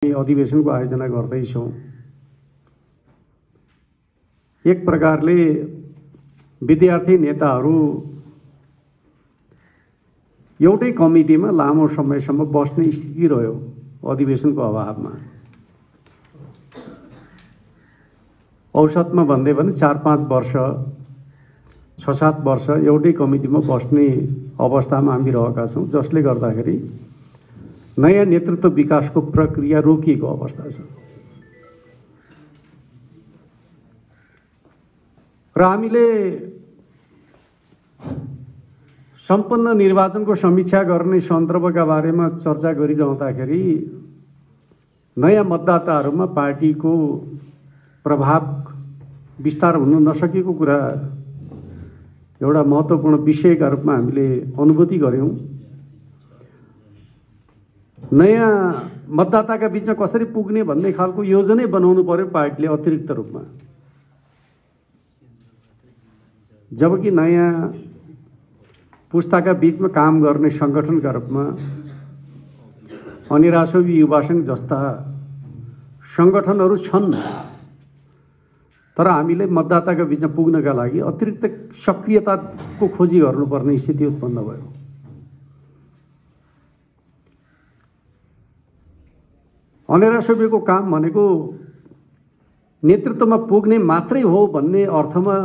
अधिवेशनको आयोजना गर्दैछौँ एक प्रकारले विद्यार्थी नेताहरू एउटै कमिटीमा लामो समयसम्म बस्ने स्थिति रह्यो अधिवेशनको अभावमा। औसतमा भन्दै भने चार पाँच वर्ष छ सात वर्ष एउटै कमिटीमा बस्ने अवस्थामा हामी रहेका छौँ जसले गर्दाखेरि नयाँ नेतृत्व विकासको प्रक्रिया रोकिएको अवस्था छ। र हामीले सम्पन्न निर्वाचनको समीक्षा गर्ने सन्दर्भका बारेमा चर्चा गरिरहँदाखेरि नयाँ मतदाताहरूमा पार्टीको प्रभाव विस्तार हुन नसकेको कुरा एउटा महत्त्वपूर्ण विषयका रूपमा हामीले अनुभूति गऱ्यौँ नयाँ मतदाताका बिचमा कसरी पुग्ने भन्ने खालको योजनै बनाउनु पर्यो पार्टीले अतिरिक्त रूपमा। जबकि नयाँ पुस्ताका बिचमा काम गर्ने सङ्गठनका रूपमा अनिरासोवी युवा सङ्घ जस्ता सङ्गठनहरू छन् तर हामीले मतदाताका बिचमा पुग्नका लागि अतिरिक्त सक्रियताको खोजी गर्नुपर्ने स्थिति उत्पन्न भयो। अनेरासोबीको काम भनेको नेतृत्वमा पुग्ने मात्रै हो भन्ने अर्थमा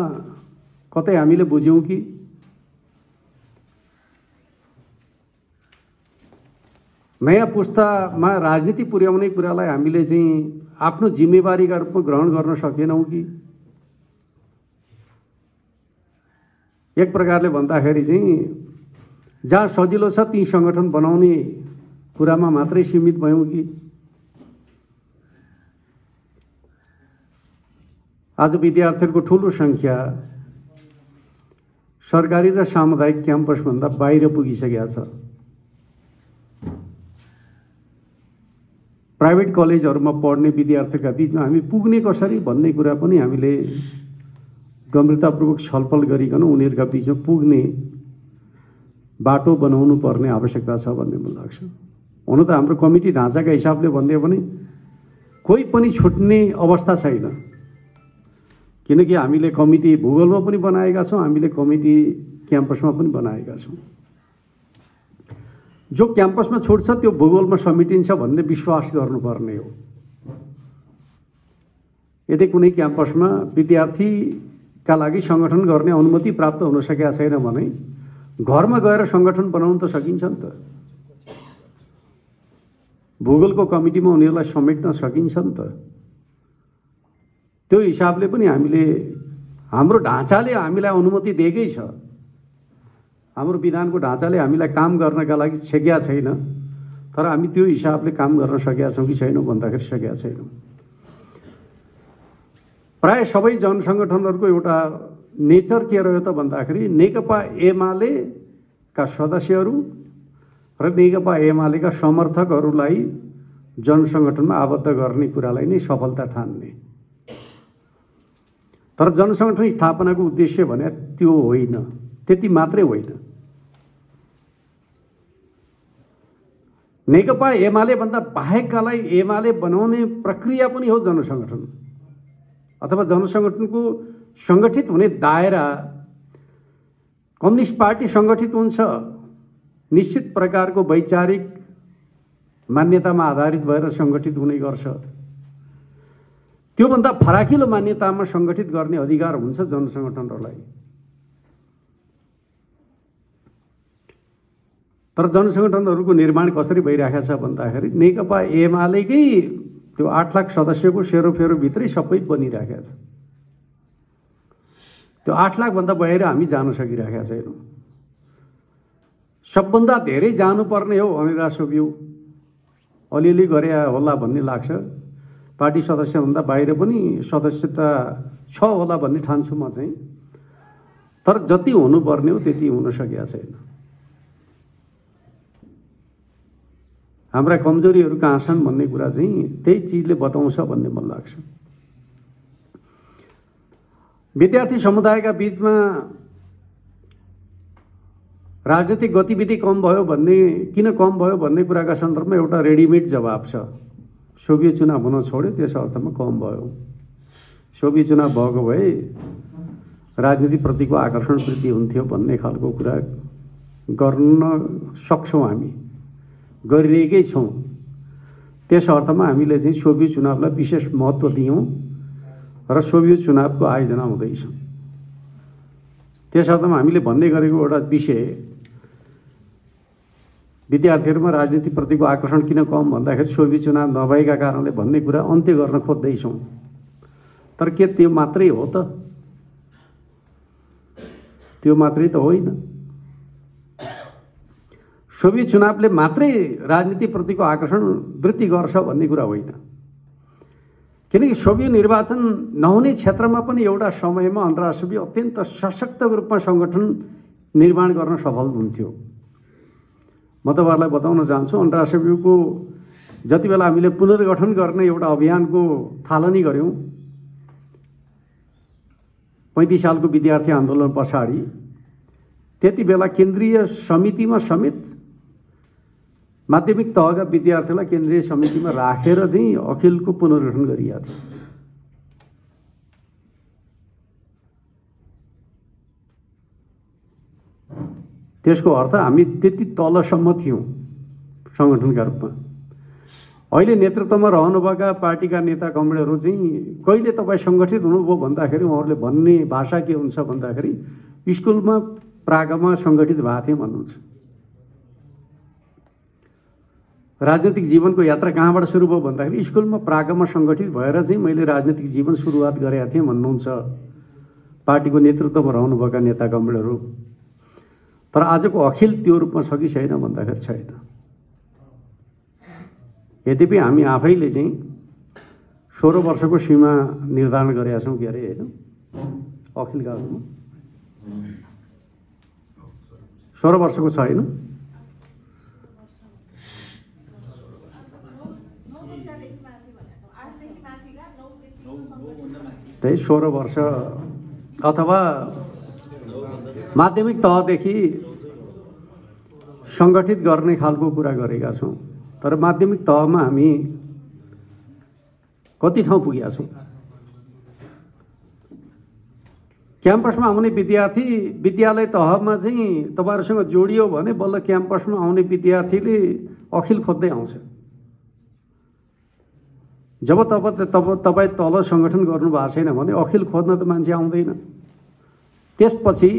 कतै हामीले बुझ्यौँ कि? नयाँ पुस्तामा राजनीति पुर्याउने कुरालाई हामीले चाहिँ आफ्नो जिम्मेवारीका रूपमा ग्रहण गर्न सकेनौँ कि? एक प्रकारले भन्दाखेरि चाहिँ जहाँ सजिलो छ ती सङ्गठन बनाउने कुरामा मात्रै सीमित भयौँ कि? आज विद्यार्थीहरूको ठुलो सङ्ख्या सरकारी र सामुदायिक क्याम्पसभन्दा बाहिर पुगिसकेका छ। प्राइभेट कलेजहरूमा पढ्ने विद्यार्थीका बिचमा हामी पुग्ने कसरी भन्ने कुरा पनि हामीले गम्भीरतापूर्वक छलफल गरिकन उनीहरूका बिचमा पुग्ने बाटो बनाउनु पर्ने आवश्यकता छ भन्ने मलाई लाग्छ। हुन त हाम्रो कमिटी ढाँचाका हिसाबले भनिदियो भने कोही पनि छुट्ने अवस्था छैन। किनकि हामीले कमिटी भूगोलमा पनि बनाएका छौँ हामीले कमिटी क्याम्पसमा पनि बनाएका छौँ। जो क्याम्पसमा छुट्छ त्यो भूगोलमा समेटिन्छ भन्ने विश्वास गर्नुपर्ने हो। यदि कुनै क्याम्पसमा विद्यार्थीका लागि सङ्गठन गर्ने अनुमति प्राप्त हुन सकेका छैन भने घरमा गएर सङ्गठन बनाउन त सकिन्छ नि त। भूगोलको कमिटीमा उनीहरूलाई समेट्न सकिन्छ नि त। त्यो हिसाबले पनि हामीले हाम्रो ढाँचाले हामीलाई अनुमति दिएकै छ। हाम्रो विधानको ढाँचाले हामीलाई काम गर्नका लागि छेकेका छैन तर हामी त्यो हिसाबले काम गर्न सकेका छौँ कि छैनौँ भन्दाखेरि सकेका छैनौँ। प्राय सबै जनसङ्गठनहरूको एउटा नेचर के रह्यो त भन्दाखेरि नेकपा एमालेका सदस्यहरू र नेकपा एमालेका समर्थकहरूलाई जनसङ्गठनमा आबद्ध गर्ने कुरालाई नै सफलता ठान्ने। तर जनसङ्गठन स्थापनाको उद्देश्य भने त्यो होइन। त्यति मात्रै होइन। नेकपा एमाले भन्दा बाहेककालाई एमाले बनाउने प्रक्रिया पनि हो जनसङ्गठन। अथवा जनसङ्गठनको सङ्गठित हुने दायरा कम्युनिस्ट पार्टी सङ्गठित हुन्छ। निश्चित प्रकारको वैचारिक मान्यतामा आधारित भएर सङ्गठित हुने गर्छ। त्योभन्दा फराकिलो मान्यतामा सङ्गठित गर्ने अधिकार हुन्छ जनसङ्गठनहरूलाई। तर जनसङ्गठनहरूको निर्माण कसरी भइरहेको छ भन्दाखेरि नेकपा एमालेकै त्यो आठ लाख सदस्यको सेरोफेरोभित्रै सबै बनिरहेको छ। त्यो आठ लाखभन्दा बाहिर हामी जान सकिरहेका छैनौँ। सबभन्दा धेरै जानुपर्ने हो अनिरासो बिउ अलिअलि गरे होला भन्ने लाग्छ। पार्टी सदस्यभन्दा बाहिर पनि सदस्यता छ होला भन्ने ठान्छु म चाहिँ। तर जति हुनुपर्ने हो त्यति हुन सकेका छैन। हाम्रा कमजोरीहरू कहाँ छन् भन्ने कुरा चाहिँ त्यही चिजले बताउँछ भन्ने मन लाग्छ। विद्यार्थी समुदायका बिचमा राजनीतिक गतिविधि कम भयो भन्ने किन कम भयो भन्ने कुराका सन्दर्भमा एउटा रेडिमेड जवाब छ। सोभियत चुनाव हुन छोड्यो त्यस अर्थमा कम भयो। सोभियत चुनाव भएको भए राजनीतिप्रतिको आकर्षण वृद्धि हुन्थ्यो भन्ने खालको कुरा गर्न सक्छौँ हामी। गरिरहेकै छौँ। त्यस अर्थमा हामीले चाहिँ सोभियत चुनावलाई विशेष महत्त्व दियौँ र सोभियत चुनावको आयोजना हुँदैछ। त्यस अर्थमा हामीले भन्ने गरेको एउटा विषय विद्यार्थीहरूमा राजनीतिप्रतिको आकर्षण किन कम भन्दाखेरि सोभियत चुनाव नभएका कारणले भन्ने कुरा अन्त्य गर्न खोज्दैछौँ। तर के त्यो मात्रै हो त? त्यो मात्रै त होइन। सोभियत चुनावले मात्रै राजनीतिप्रतिको आकर्षण वृद्धि गर्छ भन्ने कुरा होइन। किनकि सोभियत निर्वाचन नहुने क्षेत्रमा पनि एउटा समयमा अन्तर्राष्ट्रिय अत्यन्त सशक्त रूपमा सङ्गठन निर्माण गर्न सफल हुन्थ्यो। म तपाईँहरूलाई बताउन चाहन्छु अन्तर्राष्ट्रियको जति बेला हामीले पुनर्गठन गर्ने एउटा अभियानको थालनी गऱ्यौँ पैँतिस सालको विद्यार्थी आन्दोलन पछाडि त्यति बेला केन्द्रीय समितिमा समेत माध्यमिक तहका विद्यार्थीलाई केन्द्रीय समितिमा राखेर चाहिँ अखिलको पुनर्गठन गरिएको थियो। त्यसको अर्थ हामी त्यति तलसम्म थियौँ सङ्गठनका रूपमा। अहिले नेतृत्वमा रहनुभएका पार्टीका नेता कमरेडहरू चाहिँ कहिले तपाईँ सङ्गठित हुनुभयो भन्दाखेरि उहाँहरूले भन्ने भाषा के हुन्छ भन्दाखेरि स्कुलमा प्रागमा सङ्गठित भएको थिएँ भन्नुहुन्छ। राजनैतिक जीवनको यात्रा कहाँबाट सुरु भयो भन्दाखेरि स्कुलमा प्रागमा सङ्गठित भएर चाहिँ मैले राजनैतिक जीवन सुरुवात गरेका थिएँ भन्नुहुन्छ। पार्टीको नेतृत्वमा रहनुभएका नेता कमरेडहरू। तर आजको अखिल त्यो रूपमा छ कि छैन भन्दाखेरि छैन। यद्यपि हामी आफैले चाहिँ सोह्र वर्षको सीमा निर्धारण गरेका छौँ के अरे होइन? अखिलका रूपमा सोह्र वर्षको छ होइन? त्यही सोह्र वर्ष अथवा माध्यमिक तहदेखि सङ्गठित गर्ने खालको कुरा गरेका छौँ। तर माध्यमिक तहमा हामी कति ठाउँ पुगेका छौँ? क्याम्पसमा आउने विद्यार्थी विद्यालय तहमा चाहिँ तपाईँहरूसँग जोडियो भने बल्ल क्याम्पसमा आउने विद्यार्थीले अखिल खोज्दै आउँछ। जब तपाईँ तब तपाईँ तल सङ्गठन गर्नु भएको छैन भने अखिल खोज्न त मान्छे आउँदैन। त्यसपछि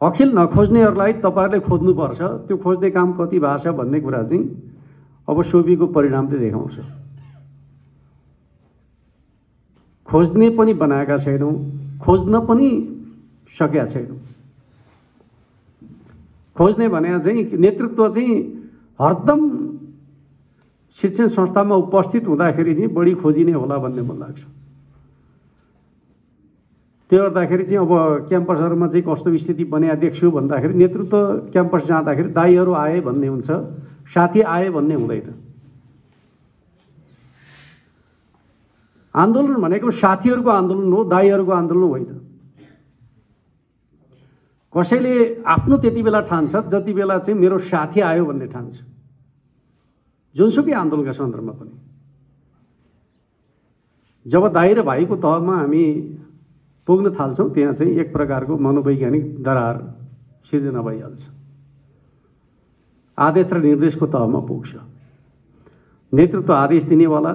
अखिल नखोज्नेहरूलाई तपाईँहरूले खोज्नुपर्छ। त्यो खोज्ने काम कति भएको छ भन्ने कुरा चाहिँ अब सोबीको परिणामले देखाउँछ। खोज्ने पनि बनाएका छैनौँ खोज्न पनि सकेका छैनौँ। खोज्ने भने चाहिँ नेतृत्व चाहिँ हरदम शिक्षण संस्थामा उपस्थित हुँदाखेरि चाहिँ बढी खोजिने होला भन्ने मन लाग्छ। त्यो गर्दाखेरि चाहिँ अब क्याम्पसहरूमा चाहिँ कस्तो स्थिति बनिया देख्छु भन्दाखेरि नेतृत्व क्याम्पस जाँदाखेरि दाईहरू आए भन्ने हुन्छ साथी आए भन्ने हुँदैन। आन्दोलन भनेको साथीहरूको आन्दोलन हो दाईहरूको आन्दोलन होइन। कसैले आफ्नो त्यति बेला ठान्छ जति बेला चाहिँ मेरो साथी आयो भन्ने ठान्छ। जुनसुकै आन्दोलनका सन्दर्भमा पनि। जब दाई र भाइको तहमा हामी पुग्न थाल्छौँ त्यहाँ चाहिँ एक प्रकारको मनोवैज्ञानिक दरार सिर्जना भइहाल्छ। आदेश र निर्देशको तहमा पुग्छ। नेतृत्व आदेश दिनेवाला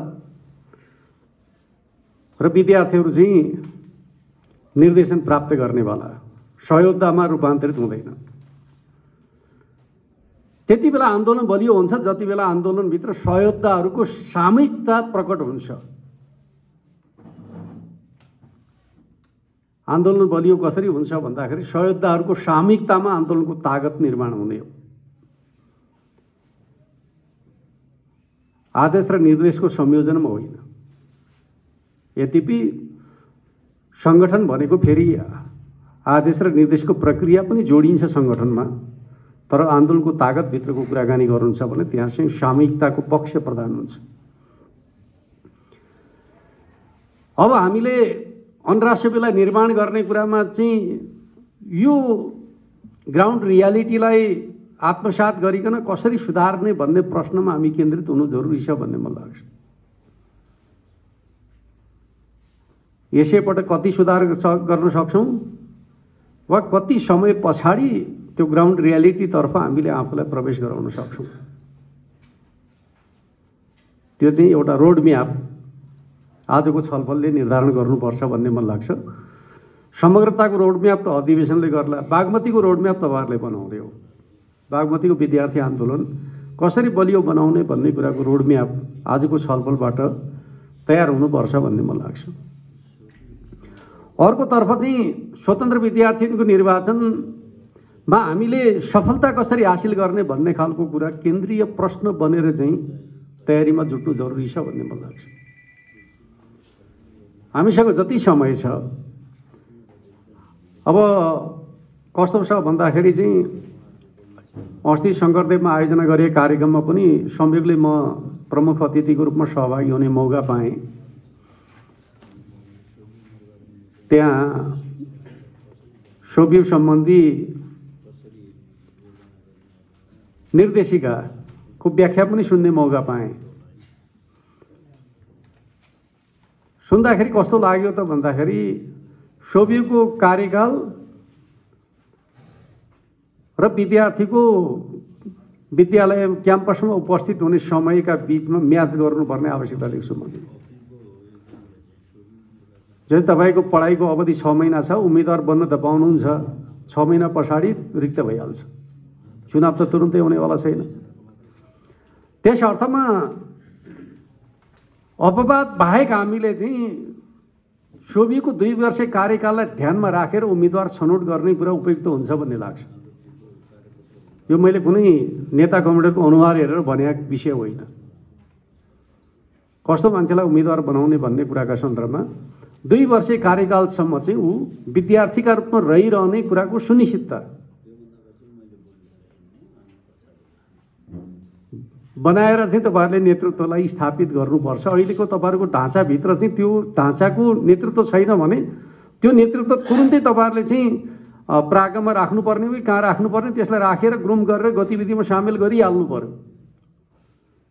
र विद्यार्थीहरू चाहिँ निर्देशन प्राप्त गर्नेवाला सहयोद्धामा रूपान्तरित हुँदैन त्यति बेला आन्दोलन बलियो हुन्छ जति बेला आन्दोलनभित्र सहयोद्धाहरूको सामूहिकता प्रकट हुन्छ। आन्दोलन बलियो कसरी हुन्छ भन्दाखेरि सहयोद्धाहरूको सामूहिकतामा आन्दोलनको तागत निर्माण हुने हो। आदेश र निर्देशको संयोजनमा होइन। यद्यपि सङ्गठन भनेको फेरि आदेश र निर्देशको प्रक्रिया पनि जोडिन्छ सङ्गठनमा तर आन्दोलनको तागतभित्रको कुराकानी गर्नुहुन्छ भने त्यहाँ चाहिँ सामूहिकताको पक्ष प्रदान हुन्छ। अब हामीले अन्तर्राष्ट्रियलाई निर्माण गर्ने कुरामा चाहिँ यो ग्राउन्ड रियालिटीलाई आत्मसात गरिकन कसरी सुधार्ने भन्ने प्रश्नमा हामी केन्द्रित हुनु जरुरी छ भन्ने मलाई लाग्छ। यसैपल्ट कति सुधार गर्न सक्छौँ वा कति समय पछाडि त्यो ग्राउन्ड रियालिटीतर्फ हामीले आफूलाई प्रवेश गराउन सक्छौँ। त्यो चाहिँ एउटा रोड म्याप आजको छलफलले निर्धारण गर्नुपर्छ भन्ने मन लाग्छ। समग्रताको रोडम्याप त अधिवेशनले गर्ला। बागमतीको रोडम्याप तपाईँहरूले बनाउँदै हो। बागमतीको विद्यार्थी आन्दोलन कसरी बलियो बनाउने भन्ने कुराको रोडम्याप आजको छलफलबाट तयार हुनुपर्छ भन्ने मलाई लाग्छ। अर्कोतर्फ चाहिँ स्वतन्त्र विद्यार्थीको निर्वाचनमा हामीले सफलता कसरी हासिल गर्ने भन्ने खालको कुरा केन्द्रीय प्रश्न बनेर चाहिँ तयारीमा जुट्नु जरुरी छ भन्ने मलाई लाग्छ। हामीसँग जति समय छ। अब कस्तो छ भन्दाखेरि चाहिँ अस्ति शङ्करदेवमा आयोजना गरिएको कार्यक्रममा पनि संयोगले म प्रमुख अतिथिको रूपमा सहभागी हुने मौका पाएँ। त्यहाँ सोबियो सम्बन्धी निर्देशिकाको व्याख्या पनि सुन्ने मौका पाएँ। सुन्दाखेरि कस्तो लाग्यो त भन्दाखेरि सोभियोको कार्यकाल र विद्यार्थीको विद्यालय क्याम्पसमा उपस्थित हुने समयका बिचमा म्याच गर्नुपर्ने आवश्यकता देख्छु मैले जस्तै तपाईँको पढाइको अवधि छ महिना छ उम्मेदवार बन्न त पाउनुहुन्छ छ महिना पछाडि रिक्त भइहाल्छ। चुनाव त तुरुन्तै हुनेवाला छैन। त्यस अर्थमा अपवाद बाहेक हामीले चाहिँ सोभिको दुई वर्ष कार्यकाललाई ध्यानमा राखेर उम्मेदवार छनौट गर्ने कुरा उपयुक्त हुन्छ भन्ने लाग्छ। यो मैले कुनै नेता कमिटीको अनुहार हेरेर भने विषय होइन। कस्तो मान्छेलाई उम्मेदवार बनाउने भन्ने कुराका सन्दर्भमा दुई वर्ष कार्यकालसम्म चाहिँ ऊ विद्यार्थीका रूपमा रहिरहने कुराको सुनिश्चितता बनाएर चाहिँ तपाईँहरूले नेतृत्वलाई स्थापित गर्नुपर्छ। अहिलेको तपाईँहरूको ढाँचाभित्र चाहिँ त्यो ढाँचाको नेतृत्व छैन भने त्यो नेतृत्व तुरुन्तै तपाईँहरूले चाहिँ प्रागमा राख्नुपर्ने कि कहाँ राख्नुपर्ने त्यसलाई राखेर ग्रुम गरेर गतिविधिमा सामेल गरिहाल्नु पऱ्यो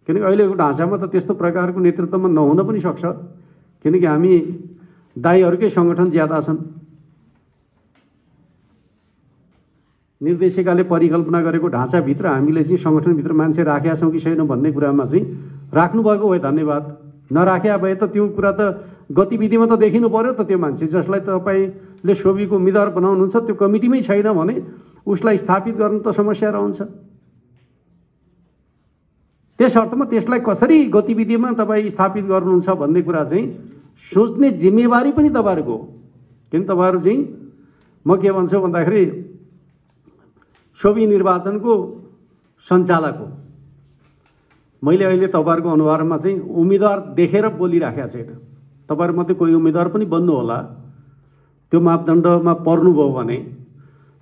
किनकि अहिलेको ढाँचामा त त्यस्तो प्रकारको नेतृत्वमा नहुन पनि सक्छ। किनकि हामी दाईहरूकै सङ्गठन ज्यादा छन्। निर्देशिकाले परिकल्पना गरेको ढाँचाभित्र हामीले चाहिँ सङ्गठनभित्र मान्छे राखेका छौँ कि छैन भन्ने कुरामा चाहिँ राख्नुभएको भए धन्यवाद। नराख्या भए त त्यो कुरा त गतिविधिमा त देखिनु पऱ्यो त त्यो मान्छे। जसलाई तपाईँले सोबीको उम्मेदवार बनाउनुहुन्छ त्यो कमिटीमै छैन भने उसलाई स्थापित गर्नु त समस्या रहन्छ। त्यस अर्थमा त्यसलाई कसरी गतिविधिमा तपाईँ स्थापित गर्नुहुन्छ भन्ने कुरा चाहिँ सोच्ने जिम्मेवारी पनि तपाईँहरूको हो। किन तपाईँहरू चाहिँ म के भन्छु भन्दाखेरि सोभि निर्वाचनको सञ्चालक हो। मैले अहिले तपाईँहरूको अनुहारमा चाहिँ उम्मेदवार देखेर बोलिराखेको छैन तपाईँहरूमध्ये कोही उम्मेदवार पनि बन्नु होला त्यो मापदण्डमा पर्नुभयो भने।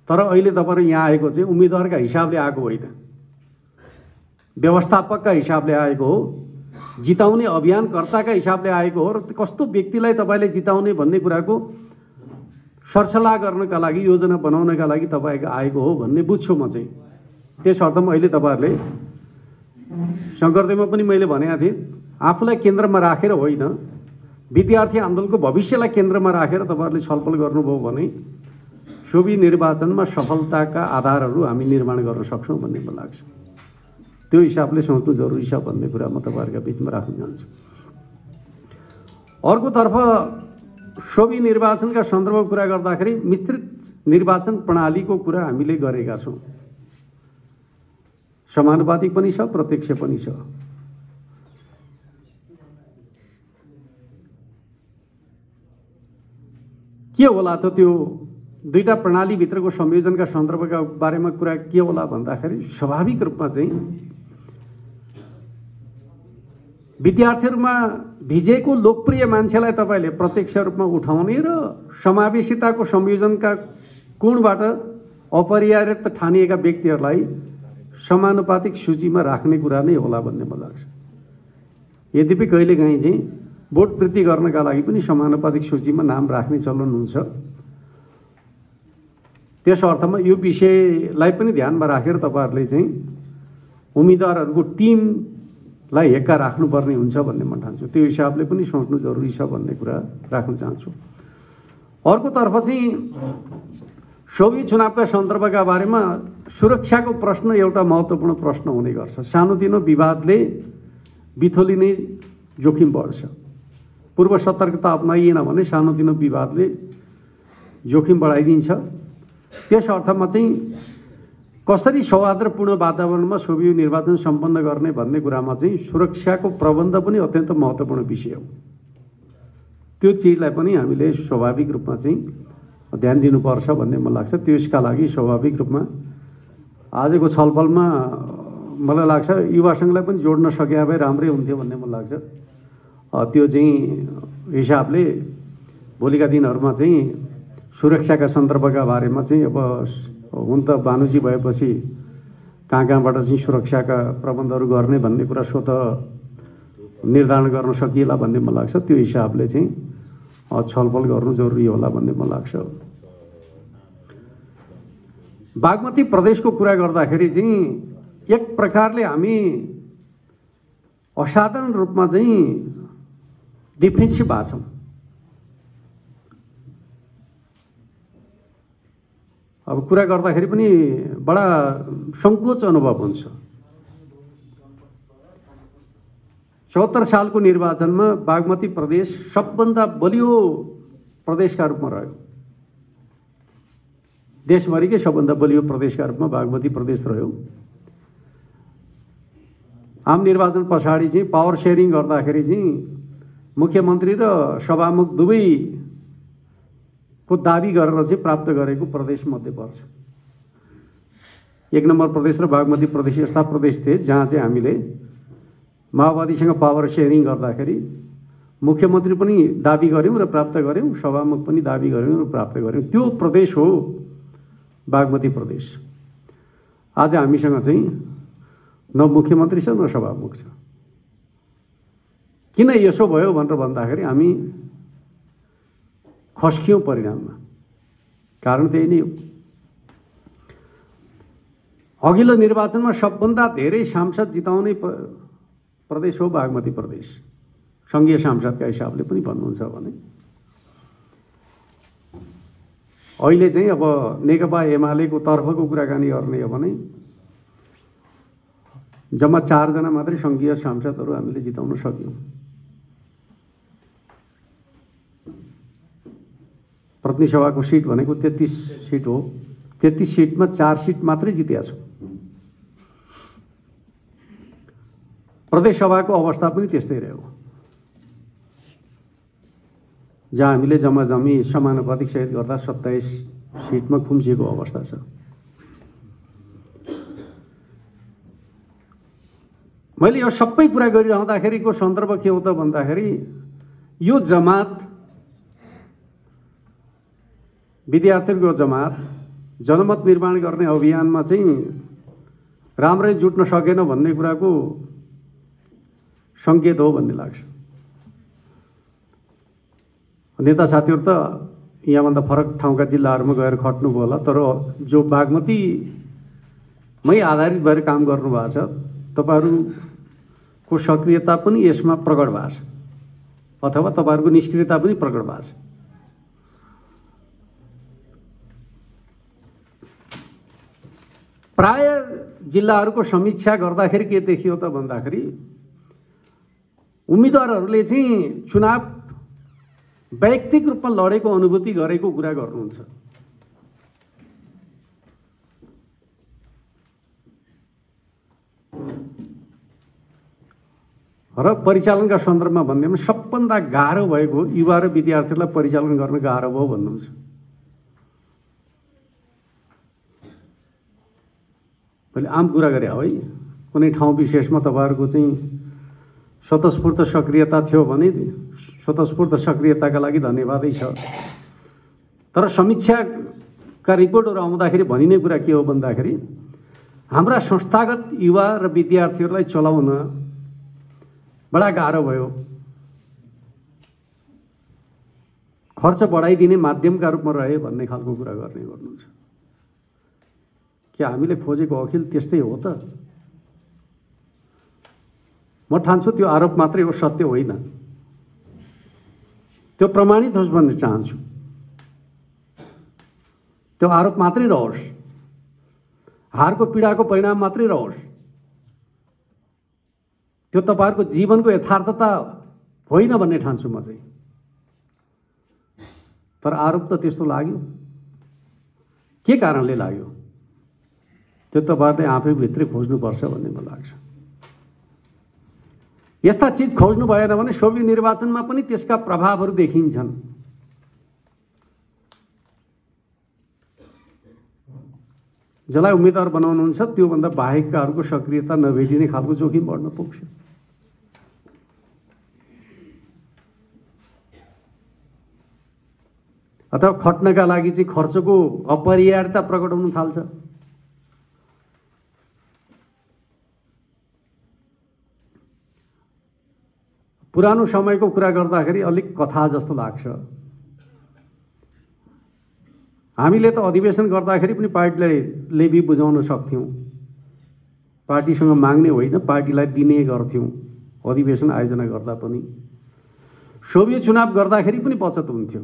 तर अहिले तपाईँहरू यहाँ आएको चाहिँ उम्मेदवारका हिसाबले आएको होइन। व्यवस्थापकका हिसाबले आएको हो। जिताउने अभियानकर्ताका हिसाबले आएको हो र कस्तो व्यक्तिलाई तपाईँले जिताउने भन्ने कुराको सरसल्लाह गर्नका लागि योजना बनाउनका लागि तपाईँको आएको हो भन्ने बुझ्छु म चाहिँ। त्यस अर्थमा अहिले तपाईँहरूले शङ्करदेवमा पनि मैले भनेको थिएँ आफूलाई केन्द्रमा राखेर होइन विद्यार्थी आन्दोलनको भविष्यलाई केन्द्रमा राखेर तपाईँहरूले छलफल गर्नुभयो भने सोभि निर्वाचनमा सफलताका आधारहरू हामी निर्माण गर्न सक्छौँ भन्ने मलाई लाग्छ। त्यो हिसाबले सोच्नु जरुरी छ भन्ने कुरा म तपाईँहरूका बिचमा राख्न चाहन्छु। अर्कोतर्फ सोभि निर्वाचनका सन्दर्भमा कुरा गर्दाखेरि मिश्रित निर्वाचन प्रणालीको कुरा हामीले गरेका छौँ। समानुपातिक पनि छ प्रत्यक्ष पनि छ। के होला त त्यो दुईवटा प्रणालीभित्रको संयोजनका सन्दर्भका बारेमा कुरा के होला भन्दाखेरि स्वाभाविक रूपमा चाहिँ विद्यार्थीहरूमा भिजेको लोकप्रिय मान्छेलाई तपाईँले प्रत्यक्ष रूपमा उठाउने र समावेशिताको संयोजनका कोणबाट अपरिहार्य ठानिएका व्यक्तिहरूलाई समानुपातिक सूचीमा राख्ने कुरा नै होला भन्ने मलाई लाग्छ। यद्यपि कहिलेकाहीँ चाहिँ भोट वृद्धि गर्नका लागि पनि समानुपातिक सूचीमा नाम राख्ने चलन हुन्छ। त्यस अर्थमा यो विषयलाई पनि ध्यानमा राखेर तपाईँहरूले चाहिँ उम्मेदवारहरूको टिमलाई हेक्का राख्नुपर्ने हुन्छ भन्ने म ठान्छु। त्यो हिसाबले पनि सोच्नु जरुरी छ भन्ने कुरा राख्न चाहन्छु। अर्कोतर्फ चाहिँ सोभि चुनावका सन्दर्भका बारेमा सुरक्षाको प्रश्न एउटा महत्त्वपूर्ण प्रश्न हुने गर्छ। सानोतिनो विवादले बिथोलिने जोखिम बढ्छ। पूर्व सतर्कता अप्नाइएन भने सानोतिनो विवादले जोखिम बढाइदिन्छ। त्यस अर्थमा चाहिँ कसरी सौहार्दपूर्ण वातावरणमा सोभियो निर्वाचन सम्पन्न गर्ने भन्ने कुरामा चाहिँ सुरक्षाको प्रबन्ध पनि अत्यन्त महत्त्वपूर्ण विषय हो। त्यो चिजलाई पनि हामीले स्वाभाविक रूपमा चाहिँ ध्यान दिनुपर्छ भन्ने मलाई लाग्छ। त्यसका लागि स्वाभाविक रूपमा आजको छलफलमा मलाई लाग्छ युवा पनि जोड्न सके भए राम्रै हुन्थ्यो भन्ने मलाई लाग्छ। त्यो चाहिँ हिसाबले भोलिका दिनहरूमा चाहिँ सुरक्षाका सन्दर्भका बारेमा चाहिँ अब हुन त बानुजी भएपछि कहाँ कहाँबाट चाहिँ सुरक्षाका प्रबन्धहरू गर्ने भन्ने कुरा स्वत निर्धारण गर्न सकिएला भन्ने मलाई लाग्छ। त्यो हिसाबले चाहिँ छलफल गर्नु जरुरी होला भन्ने मलाई लाग्छ। बागमती प्रदेशको कुरा गर्दाखेरि चाहिँ एक प्रकारले हामी असाधारण रूपमा चाहिँ डिफेन्सिभ भएको छौँ। अब कुरा गर्दाखेरि पनि बडा सङ्कोच अनुभव हुन्छ। चौहत्तर सालको निर्वाचनमा बागमती प्रदेश सबभन्दा बलियो प्रदेशका रूपमा रह्यो। देशभरिकै सबभन्दा बलियो प्रदेशका रूपमा बागमती प्रदेश रह्यो। आम निर्वाचन पछाडि चाहिँ पावर सेयरिङ गर्दाखेरि चाहिँ मुख्यमन्त्री र सभामुख दुवैको दावी गरेर चाहिँ प्राप्त गरेको प्रदेश मध्ये पर्छ एक नम्बर प्रदेश र बागमती प्रदेश यस्ता प्रदेश थिए जहाँ चाहिँ हामीले माओवादीसँग पावर सेयरिङ गर्दाखेरि मुख्यमन्त्री पनि दाबी गऱ्यौँ र प्राप्त गऱ्यौँ सभामुख पनि दाबी गऱ्यौँ र प्राप्त गऱ्यौँ। त्यो प्रदेश हो बागमती प्रदेश। आज हामीसँग चाहिँ न मुख्यमन्त्री छ न सभामुख छ। किन यसो भयो भनेर भन्दाखेरि हामी खस्क्यौँ परिणाममा। कारण त्यही नै हो। अघिल्लो निर्वाचनमा सबभन्दा धेरै सांसद जिताउने प्रदेश हो बागमती प्रदेश। सङ्घीय सांसदका हिसाबले पनि भन्नुहुन्छ भने। अहिले चाहिँ अब नेकपा एमालेको तर्फको कुराकानी गर्ने हो भने जम्मा चारजना मात्रै सङ्घीय सांसदहरू हामीले जिताउन सक्यौँ। प्रतिनिधि सभाको सिट भनेको तेत्तिस सिट हो। तेत्तिस सिटमा चार सिट मात्रै जितेका छौँ। प्रदेश सभाको अवस्था पनि त्यस्तै रह्यो। जहाँ हामीले जम्मा जम्मी समानुपातिक सहित गर्दा सत्ताइस सिटमा खुम्चिएको अवस्था छ। मैले यो सबै कुरा गरिरहँदाखेरिको सन्दर्भ के हो त भन्दाखेरि यो जमात विद्यार्थीहरूको जमात जनमत निर्माण गर्ने अभियानमा चाहिँ राम्रै जुट्न सकेन भन्ने कुराको सङ्केत हो भन्ने लाग्छ। नेता साथीहरू त यहाँभन्दा फरक ठाउँका जिल्लाहरूमा गएर खट्नुभयो होला तर जो बागमतीमै आधारित भएर काम गर्नुभएको छ तपाईँहरूको सक्रियता पनि यसमा प्रकट भएको छ अथवा तपाईँहरूको निष्क्रियता पनि प्रकट भएको छ। प्राय जिल्लाहरूको समीक्षा गर्दाखेरि के देखियो त भन्दाखेरि उम्मेदवारहरूले चाहिँ चुनाव वैयक्तिक रूपमा लडेको अनुभूति गरेको कुरा गर्नुहुन्छ। र परिचालनका सन्दर्भमा भन्ने सबभन्दा गाह्रो भएको युवा र विद्यार्थीहरूलाई परिचालन गर्न गाह्रो भयो भन्नुहुन्छ। मैले आम कुरा गरेँ है कुनै ठाउँ विशेषमा तपाईँहरूको चाहिँ स्वतस्फूर्त सक्रियता थियो भने स्वतस्फूर्त सक्रियताका लागि धन्यवादै छ। तर समीक्षाका रिपोर्टहरू आउँदाखेरि भनिने कुरा के हो भन्दाखेरि हाम्रा संस्थागत युवा र विद्यार्थीहरूलाई चलाउन बडा गाह्रो भयो। खर्च बढाइदिने माध्यमका रूपमा रहे भन्ने खालको कुरा गर्ने गर्नुहुन्छ। कि हामीले खोजेको अखिल त्यस्तै हो त? म ठान्छु त्यो आरोप मात्रै हो सत्य होइन। त्यो प्रमाणित होस् भन्ने चाहन्छु। त्यो आरोप मात्रै रहोस्। हारको पीडाको परिणाम मात्रै रहोस्। त्यो तपाईँहरूको जीवनको यथार्थता होइन भन्ने ठान्छु म चाहिँ। तर आरोप त त्यस्तो लाग्यो। के कारणले लाग्यो? त्यो तपाईँहरूले आफैभित्रै खोज्नुपर्छ भन्ने मलाई लाग्छ। यस्ता चिज खोज्नु भएन भने सोभि निर्वाचनमा पनि त्यसका प्रभावहरू देखिन्छन्। जसलाई उम्मेद्वार बनाउनुहुन्छ त्योभन्दा बाहेककाहरूको सक्रियता नभेटिने खालको जोखिम बढ्न पुग्छ। अथवा खट्नका लागि चाहिँ खर्चको अपरिहार्यता प्रकट हुन थाल्छ। पुरानो समयको कुरा गर्दाखेरि अलिक कथा जस्तो लाग्छ। हामीले त अधिवेशन गर्दाखेरि पनि पार्टीलाई लेबी बुझाउन सक्थ्यौँ। पार्टीसँग माग्ने होइन पार्टीलाई दिने गर्थ्यौँ। अधिवेशन आयोजना गर्दा पनि। सोभियत चुनाव गर्दाखेरि पनि बचत हुन्थ्यो।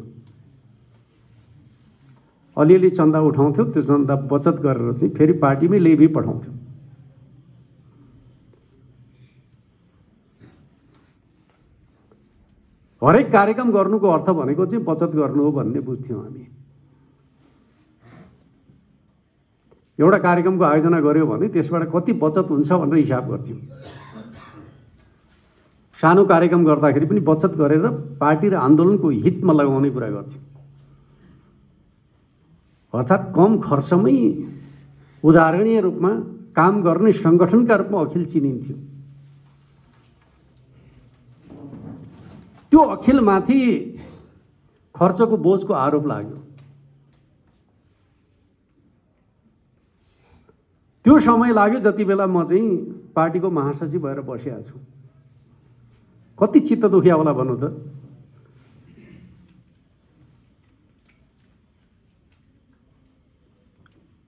अलिअलि चन्दा उठाउँथ्यो त्यो चन्दा बचत गरेर चाहिँ फेरि पार्टीमै लेबी पठाउँथ्यो। हरेक कार्यक्रम गर्नुको अर्थ भनेको चाहिँ बचत गर्नु हो भन्ने बुझ्थ्यौँ हामी। एउटा कार्यक्रमको आयोजना गर्यो भने त्यसबाट कति बचत हुन्छ भनेर हिसाब गर्थ्यौँ। सानो कार्यक्रम गर्दाखेरि पनि बचत गरेर पार्टी र आन्दोलनको हितमा लगाउने कुरा गर्थ्यौँ। अर्थात् कम खर्चमै उदाहरणीय रूपमा काम गर्ने सङ्गठनका रूपमा अखिल चिनिन्थ्यो। त्यो अखिलमाथि खर्चको बोझको आरोप लाग्यो। त्यो समय लाग्यो जति बेला म चाहिँ पार्टीको महासचिव भएर बसिरहेको छु। कति चित्त दुखिया होला भन्नु त।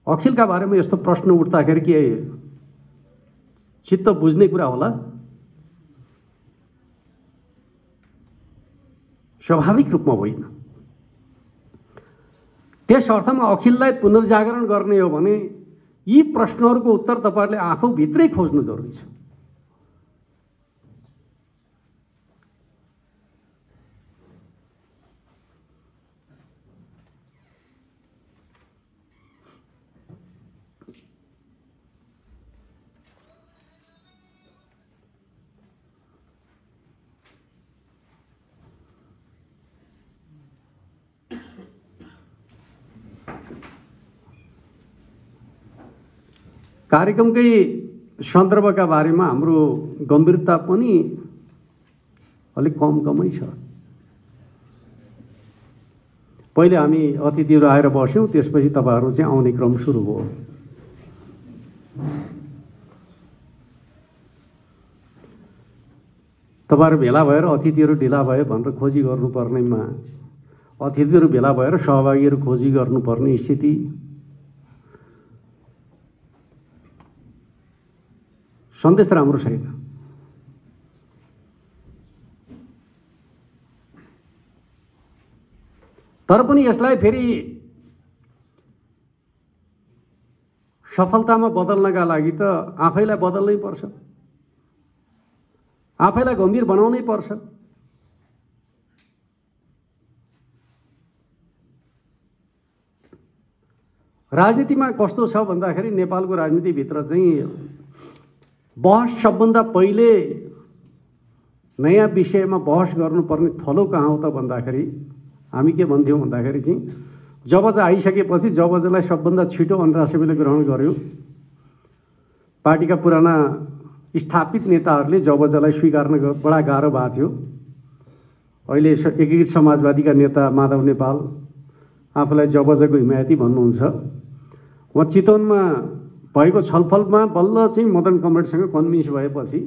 अखिलका बारेमा यस्तो प्रश्न उठ्दाखेरि के चित्त बुझ्ने कुरा होला? स्वाभाविक रूपमा होइन। त्यस अर्थमा अखिललाई पुनर्जागरण गर्ने हो भने यी प्रश्नहरूको उत्तर तपाईँहरूले आफूभित्रै खोज्नु जरुरी छ। कार्यक्रमकै सन्दर्भका बारेमा हाम्रो गम्भीरता पनि अलिक कम कमै छ। पहिले हामी अतिथिहरू आएर बस्यौँ त्यसपछि तपाईँहरू चाहिँ आउने क्रम सुरु भयो। तपाईँहरू भेला भएर अतिथिहरू ढिला भयो भनेर खोजी गर्नुपर्नेमा अतिथिहरू भेला भएर सहभागीहरू खोजी गर्नुपर्ने स्थिति सन्देश राम्रो छैन तर पनि यसलाई फेरि सफलतामा बदल्नका लागि त आफैलाई बदल्नै पर्छ आफैलाई गम्भीर बनाउनै पर्छ राजनीतिमा कस्तो छ भन्दाखेरि नेपालको राजनीतिभित्र चाहिँ बहस सबभन्दा पहिले नयाँ विषयमा बहस गर्नुपर्ने थलो कहाँ हो त भन्दाखेरि हामी के भन्थ्यौँ भन्दाखेरि चाहिँ जब चाहिँ आइसकेपछि जबजलाई सबभन्दा छिटो अन्तर्राष्ट्रियले ग्रहण गर्यो पार्टीका पुराना स्थापित नेताहरूले जबजलाई स्वीकार्न बडा गाह्रो भएको थियो। अहिले एकीकृत समाजवादीका नेता माधव नेपाल आफूलाई जबजको हिमायती भन्नुहुन्छ। उहाँ चितवनमा भएको छलफलमा बल्ल चाहिँ मदन कमरेडसँग कन्भिन्स भएपछि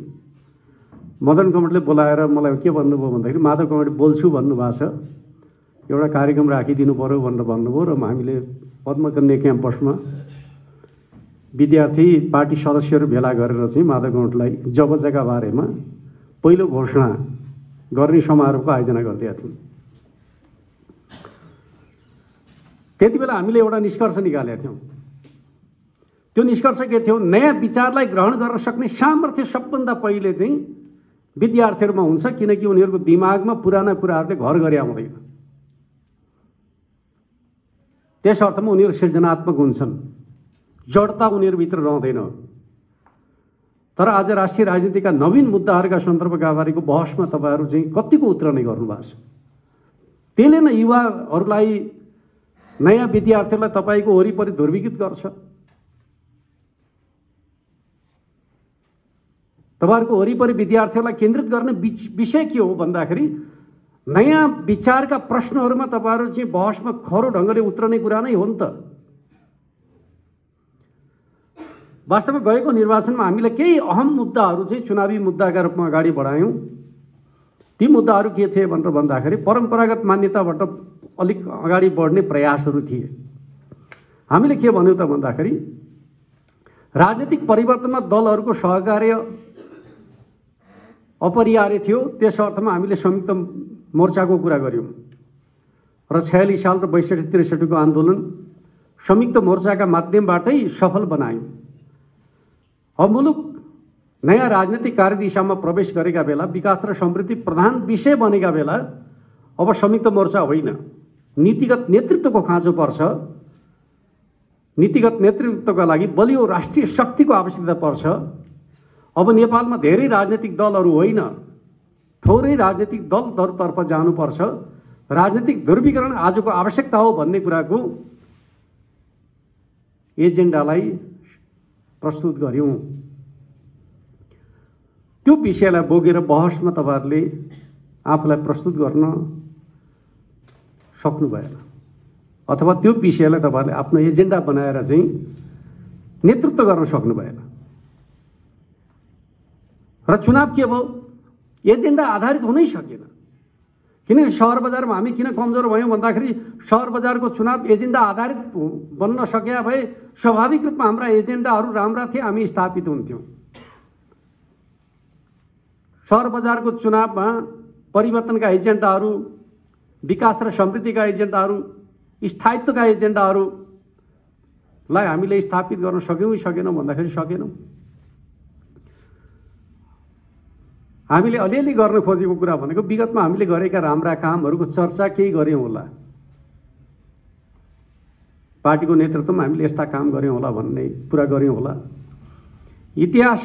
मदन कमरेडले बोलाएर मलाई के भन्नुभयो भन्दाखेरि माधव कमरेड बोल्छु भन्नुभएको छ। एउटा कार्यक्रम राखिदिनु पऱ्यो भनेर भन्नुभयो र हामीले पद्मकन्या क्याम्पसमा विद्यार्थी पार्टी सदस्यहरू भेला गरेर चाहिँ माधव गौडलाई जबजका बारेमा पहिलो घोषणा गर्ने समारोहको आयोजना गरिदिएका थियौँ। त्यति बेला हामीले एउटा निष्कर्ष निकालेका थियौँ। त्यो निष्कर्ष के थियो नयाँ विचारलाई ग्रहण गर्न सक्ने सामर्थ्य सबभन्दा पहिले चाहिँ विद्यार्थीहरूमा हुन्छ किनकि उनीहरूको दिमागमा पुराना कुराहरूले घर गरे आउँदैन। त्यस अर्थमा उनीहरू सृजनात्मक हुन्छन्। जडता उनीहरूभित्र रहँदैन। तर आज राष्ट्रिय राजनीतिका नवीन मुद्दाहरूका सन्दर्भका बारेको बहसमा तपाईँहरू चाहिँ कतिको उत्रने गर्नुभएको छ? त्यसले नै युवाहरूलाई नयाँ विद्यार्थीहरूलाई तपाईँको वरिपरि ध्रुवीकृत गर्छ। तपाईँहरूको वरिपरि विद्यार्थीहरूलाई केन्द्रित गर्ने विषय के हो भन्दाखेरि नयाँ विचारका प्रश्नहरूमा तपाईँहरू चाहिँ बहसमा खरो ढङ्गले उत्रने कुरा नै हो नि त। वास्तवमा गएको निर्वाचनमा हामीले केही अहम मुद्दाहरू चाहिँ चुनावी मुद्दाका रूपमा अगाडि बढायौँ। ती मुद्दाहरू के थिए भनेर भन्दाखेरि परम्परागत मान्यताबाट अलिक अगाडि बढ्ने प्रयासहरू थिए। हामीले के भन्यौँ त भन्दाखेरि राजनीतिक परिवर्तनमा दलहरूको सहकार्य अपरिहार्य थियो। त्यस अर्थमा हामीले संयुक्त मोर्चाको कुरा गऱ्यौँ। र छयालिस साल र बैसठी त्रिसठीको आन्दोलन संयुक्त मोर्चाका माध्यमबाटै सफल बनायौँ। अब मुलुक नयाँ राजनैतिक कार्यदिशामा प्रवेश गरेका बेला विकास र समृद्धि प्रधान विषय बनेका बेला अब संयुक्त मोर्चा होइन। नीतिगत नेतृत्वको खाँचो पर्छ। नीतिगत नेतृत्वका लागि बलियो राष्ट्रिय शक्तिको आवश्यकता पर्छ। अब नेपालमा धेरै राजनैतिक दलहरू होइन। थोरै राजनैतिक दलहरूतर्फ जानुपर्छ। राजनीतिक ध्रुवीकरण आजको आवश्यकता हो भन्ने कुराको एजेन्डालाई प्रस्तुत गऱ्यौँ। त्यो विषयलाई बोकेर बहसमा तपाईँहरूले आफूलाई प्रस्तुत गर्न सक्नु भएन अथवा त्यो विषयलाई तपाईँहरूले आफ्नो एजेन्डा बनाएर चाहिँ नेतृत्व गर्न सक्नु भएन र चुनाव के भयो? एजेन्डा आधारित हुनै सकेन। किनकि सहर बजारमा हामी किन कमजोर भयौँ भन्दाखेरि सहर बजारको चुनाव एजेन्डा आधारित बन्न सके भए स्वाभाविक रूपमा हाम्रा एजेन्डाहरू राम्रा थिए हामी स्थापित हुन्थ्यौँ। सहर बजारको चुनावमा परिवर्तनका एजेन्डाहरू विकास र समृद्धिका एजेन्डाहरू स्थायित्वका एजेन्डाहरूलाई हामीले स्थापित गर्न सक्यौँ सकेनौँ भन्दाखेरि सकेनौँ। हामीले अलिअलि गर्न खोजेको कुरा भनेको विगतमा हामीले गरेका राम्रा कामहरूको चर्चा केही गऱ्यौँ होला। पार्टीको नेतृत्वमा हामीले यस्ता काम गऱ्यौँ होला भन्ने कुरा गऱ्यौँ होला। इतिहास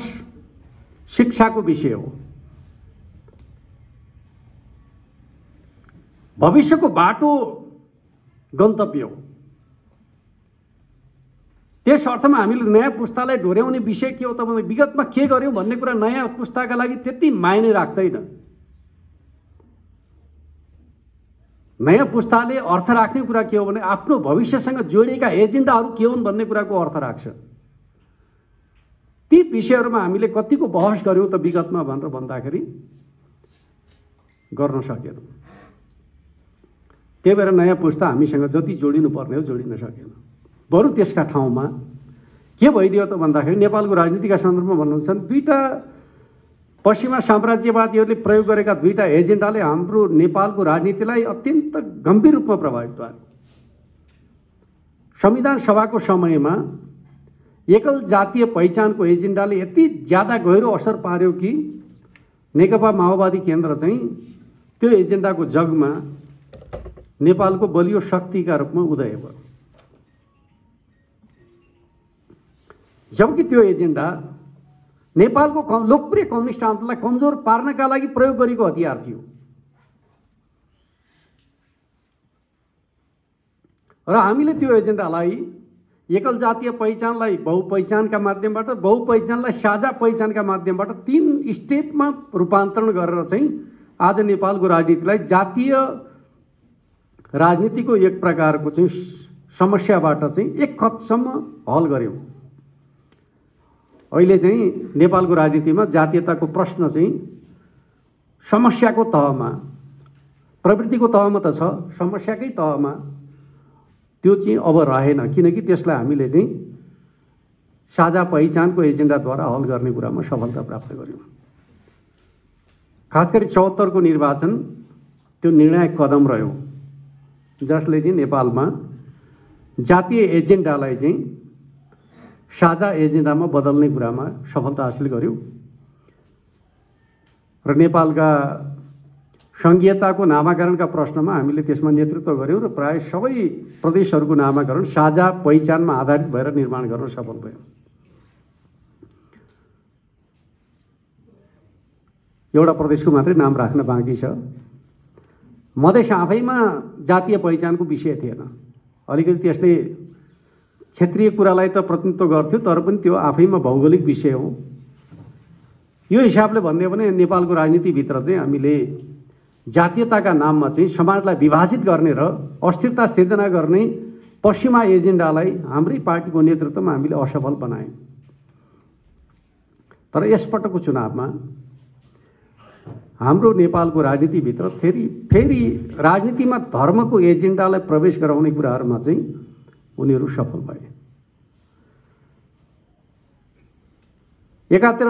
शिक्षाको विषय हो। भविष्यको बाटो गन्तव्य हो। त्यस अर्थमा हामीले नयाँ पुस्तालाई ढोर्याउने विषय के हो त भने विगतमा के गर्यौँ भन्ने कुरा नयाँ पुस्ताका लागि त्यति मायने राख्दैन। नयाँ पुस्ताले अर्थ राख्ने कुरा के हो भने आफ्नो भविष्यसँग जोडिएका एजेन्डाहरू के हुन् भन्ने कुराको अर्थ राख्छ। ती विषयहरूमा हामीले कतिको बहस गऱ्यौँ त विगतमा भनेर भन्दाखेरि गर्न सकेनौँ। त्यही भएर नयाँ पुस्ता हामीसँग जति जोडिनु पर्ने हो जोडिन सकेन। बरु त्यसका ठाउँमा के भइदियो त भन्दाखेरि नेपालको राजनीतिका सन्दर्भमा भन्नुहुन्छ दुईवटा पश्चिमा साम्राज्यवादीहरूले प्रयोग गरेका दुईवटा एजेन्डाले हाम्रो नेपालको राजनीतिलाई अत्यन्त गम्भीर रूपमा प्रभावित भयो संविधान सभाको समयमा एकल जातीय पहिचानको एजेन्डाले यति ज्यादा गहिरो असर पार्यो कि नेकपा माओवादी केन्द्र चाहिँ त्यो एजेन्डाको जगमा नेपालको बलियो शक्तिका रूपमा उदय भयो। जबकि त्यो एजेन्डा नेपालको लोकप्रिय कम्युनिस्ट आन्दोलनलाई कमजोर पार्नका लागि प्रयोग गरेको हतियार थियो। र हामीले त्यो एजेन्डालाई एकल जातीय पहिचानलाई बहुपहिचानका माध्यमबाट बहुपहिचानलाई साझा पहिचानका माध्यमबाट तिन स्टेपमा रूपान्तरण गरेर चाहिँ आज नेपालको राजनीतिलाई जातीय राजनीतिको एक प्रकारको चाहिँ समस्याबाट चाहिँ एक खतसम्म हल गऱ्यौँ अहिले चाहिँ नेपालको राजनीतिमा जातीयताको प्रश्न चाहिँ समस्याको तहमा प्रवृत्तिको तहमा त छ समस्याकै तहमा त्यो चाहिँ अब रहेन। किनकि त्यसलाई हामीले चाहिँ साझा पहिचानको एजेन्डाद्वारा हल गर्ने कुरामा सफलता प्राप्त गर्यौँ। खास गरी चौहत्तरको निर्वाचन त्यो निर्णायक कदम रह्यो जसले चाहिँ नेपालमा जातीय एजेन्डालाई चाहिँ साझा एजेन्डामा बदल्ने कुरामा सफलता हासिल गर्यो। र नेपालका सङ्घीयताको नामाकरणका प्रश्नमा हामीले त्यसमा नेतृत्व गऱ्यौँ र प्राय सबै प्रदेशहरूको नामाकरण साझा पहिचानमा आधारित भएर निर्माण गर्न सफल भयो। एउटा प्रदेशको मात्रै नाम राख्न बाँकी छ। मधेस आफैमा जातीय पहिचानको विषय थिएन। अलिकति त्यसले क्षेत्रीय कुरालाई त प्रतिनिधित्व गर्थ्यो तर पनि त्यो आफैमा भौगोलिक विषय हो। यो हिसाबले भन्यो भने नेपालको राजनीतिभित्र चाहिँ हामीले जातीयताका नाममा चाहिँ समाजलाई विभाजित गर्ने र अस्थिरता सिर्जना गर्ने पश्चिमा एजेन्डालाई हाम्रै पार्टीको नेतृत्वमा हामीले असफल बनायौँ। तर यसपटकको चुनावमा हाम्रो नेपालको राजनीतिभित्र फेरि फेरि राजनीतिमा धर्मको एजेन्डालाई प्रवेश गराउने कुराहरूमा चाहिँ उनीहरू सफल भए। एकातिर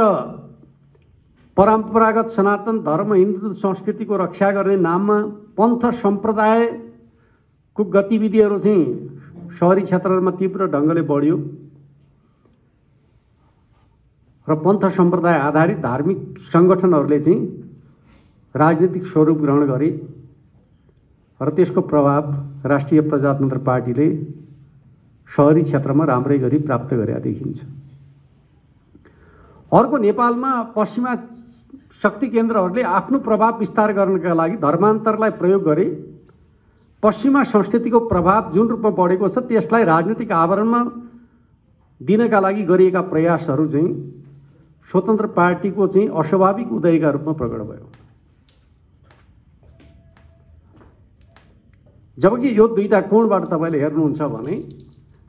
परम्परागत सनातन धर्म हिन्दू संस्कृतिको रक्षा गर्ने नाममा पन्थ सम्प्रदायको गतिविधिहरू चाहिँ सहरी क्षेत्रहरूमा तीव्र ढङ्गले बढ्यो। र पन्थ सम्प्रदाय आधारित धार्मिक सङ्गठनहरूले चाहिँ राजनीतिक स्वरूप ग्रहण गरे। र त्यसको प्रभाव राष्ट्रिय प्रजातन्त्र पार्टीले सहरी क्षेत्रमा राम्रै गरी प्राप्त गरेका देखिन्छ। अर्को नेपालमा पश्चिमा शक्ति केन्द्रहरूले आफ्नो प्रभाव विस्तार गर्नका लागि धर्मान्तरलाई प्रयोग गरे पश्चिमा संस्कृतिको प्रभाव जुन रूपमा बढेको छ त्यसलाई राजनीतिक आवरणमा दिनका लागि गरिएका प्रयासहरू चाहिँ स्वतन्त्र पार्टीको चाहिँ अस्वाभाविक उदयका रूपमा प्रकट भयो। जबकि यो दुईवटा कोणबाट तपाईँले हेर्नुहुन्छ भने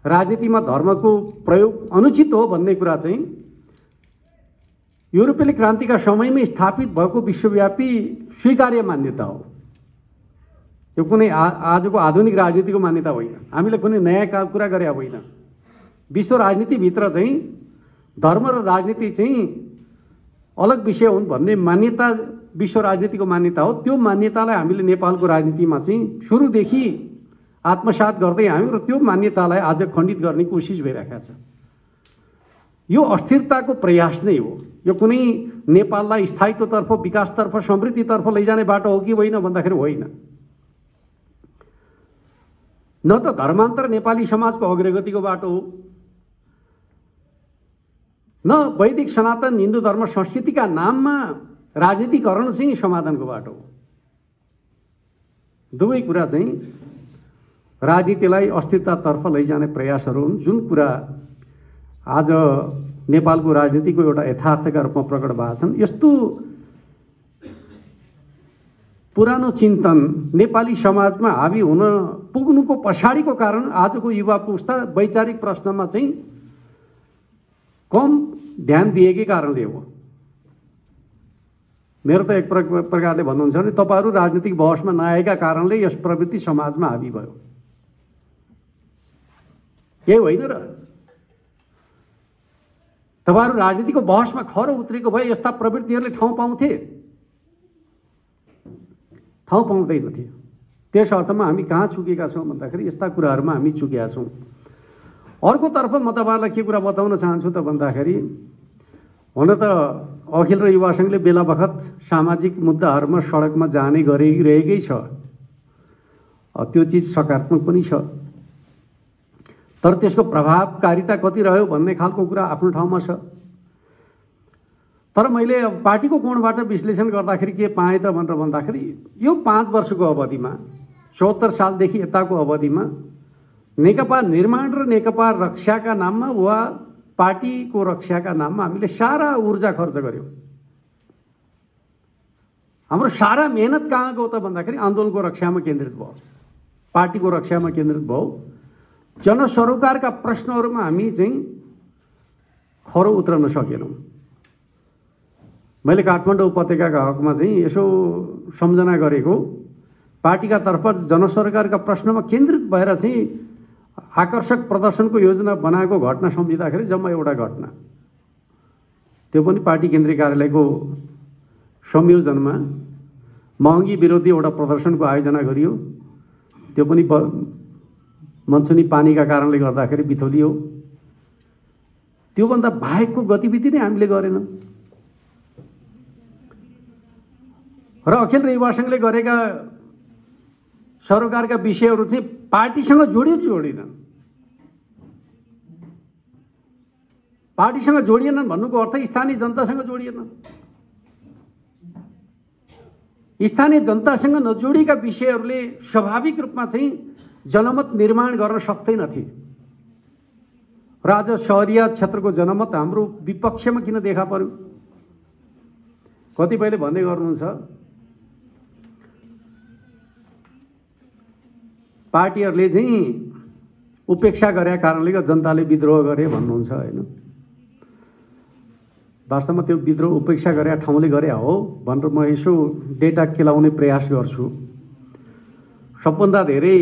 राजनीतिमा धर्मको प्रयोग अनुचित हो भन्ने कुरा चाहिँ युरोपेली क्रान्तिका समयमै स्थापित भएको विश्वव्यापी स्वीकार्य मान्यता हो। यो कुनै आ आजको आधुनिक राजनीतिको मान्यता होइन। हामीले कुनै नयाँ कुरा गरे होइन। विश्व राजनीतिभित्र चाहिँ धर्म र राजनीति चाहिँ अलग विषय हुन् भन्ने मान्यता विश्व राजनीतिको मान्यता हो। त्यो मान्यतालाई हामीले नेपालको राजनीतिमा चाहिँ सुरुदेखि आत्मसात गर्दै आयौँ र त्यो मान्यतालाई आज खण्डित गर्ने कोसिस भइरहेको छ। यो अस्थिरताको प्रयास नै हो। यो कुनै नेपाललाई स्थायित्वतर्फ विकासतर्फ समृद्धितर्फ लैजाने बाटो हो कि होइन भन्दाखेरि होइन। न त धर्मान्तर नेपाली समाजको अग्रगतिको बाटो हो। न वैदिक सनातन हिन्दू धर्म संस्कृतिका नाममा राजनीतिकरण चाहिँ समाधानको बाटो हो। दुवै कुरा चाहिँ राजनीतिलाई अस्थिरतातर्फ लैजाने प्रयासहरू हुन्। जुन कुरा आज नेपालको राजनीतिको एउटा यथार्थका रूपमा प्रकट भएको छन् यस्तो पुरानो चिन्तन नेपाली समाजमा हाबी हुन पुग्नुको पछाडिको कारण आजको युवा पुस्ता वैचारिक प्रश्नमा चाहिँ कम ध्यान दिएकै कारणले हो। मेरो त एक प्रकारले भन्नुहुन्छ भने तपाईँहरू राजनीतिक बहसमा नआएका कारणले यस प्रवृत्ति समाजमा हाबी भयो। केही होइन र तपाईँहरू राजनीतिको बहसमा खरो उत्रेको भए यस्ता प्रवृत्तिहरूले ठाउँ पाउँथे ठाउँ पाउँदैनथे त्यस अर्थमा हामी कहाँ चुकेका छौँ भन्दाखेरि यस्ता कुराहरूमा हामी चुकेका छौँ अर्कोतर्फ म तपाईँहरूलाई के कुरा बताउन चाहन्छु त भन्दाखेरि हुन त अखिल र युवा सङ्घले बेला बखत सामाजिक मुद्दाहरूमा सडकमा जाने गरिरहेकै छ। त्यो चिज सकारात्मक पनि छ। तर त्यसको प्रभावकारिता कति रह्यो भन्ने खालको कुरा आफ्नो ठाउँमा छ। तर मैले पार्टीको कोणबाट विश्लेषण गर्दाखेरि के पाएँ त भनेर भन्दाखेरि यो पाँच वर्षको अवधिमा चौहत्तर सालदेखि यताको अवधिमा नेकपा निर्माण र नेकपा रक्षाका नाममा वा पार्टीको रक्षाका नाममा हामीले सारा ऊर्जा खर्च गऱ्यौँ हाम्रो सारा मेहनत कहाँ गयो त भन्दाखेरि आन्दोलनको रक्षामा केन्द्रित भयो। पार्टीको रक्षामा केन्द्रित भयो। जनसरोकारका प्रश्नहरूमा हामी चाहिँ खरो उत्रन सकेनौँ। मैले काठमाडौँ उपत्यकाका हकमा चाहिँ यसो सम्झना गरेको पार्टीका तर्फ जनसरोकारका प्रश्नमा केन्द्रित भएर चाहिँ आकर्षक प्रदर्शनको योजना बनाएको घटना सम्झिँदाखेरि जम्मा एउटा घटना। त्यो पनि पार्टी केन्द्रीय कार्यालयको संयोजनमा महँगी विरोधी एउटा प्रदर्शनको आयोजना गरियो। त्यो पनि मनसुनी पानीका कारणले गर्दाखेरि बिथोलियो त्योभन्दा बाहेकको गतिविधि नै हामीले गरेनौँ। र अखिल रेवा सङ्घले गरेका सरोकारका विषयहरू चाहिँ पार्टीसँग जोडियो जोडिन पार्टीसँग जोडिएनन् भन्नुको अर्थ स्थानीय जनतासँग जोडिएन। स्थानीय जनतासँग नजोडिएका विषयहरूले स्वाभाविक रूपमा चाहिँ जनमत निर्माण गर्न सक्दैनथे र आज सहरिया क्षेत्रको जनमत हाम्रो विपक्षमा किन देखा पर्यो? कतिपयले भन्दै गर्नुहुन्छ पार्टीहरूले चाहिँ उपेक्षा गरेका कारणले गर्दा जनताले विद्रोह गरे भन्नुहुन्छ होइन? वास्तवमा त्यो विद्रोह उपेक्षा गरे ठाउँले गरे हो भनेर म यसो डेटा केलाउने प्रयास गर्छु। सबभन्दा धेरै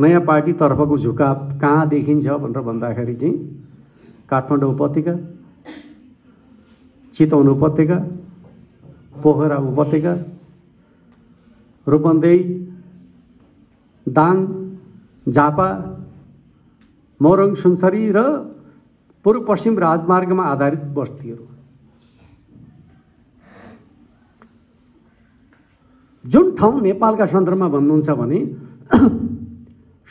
नयाँ पार्टीतर्फको झुकाव कहाँ देखिन्छ भनेर भन्दाखेरि चाहिँ काठमाडौँ उपत्यका चितवन उपत्यका पोखरा उपत्यका रूपन्देही दाङ झापा मोरङ सुनसरी र पूर्व पश्चिम राजमार्गमा आधारित बस्तीहरू। जुन ठाउँ नेपालका सन्दर्भमा भन्नुहुन्छ भने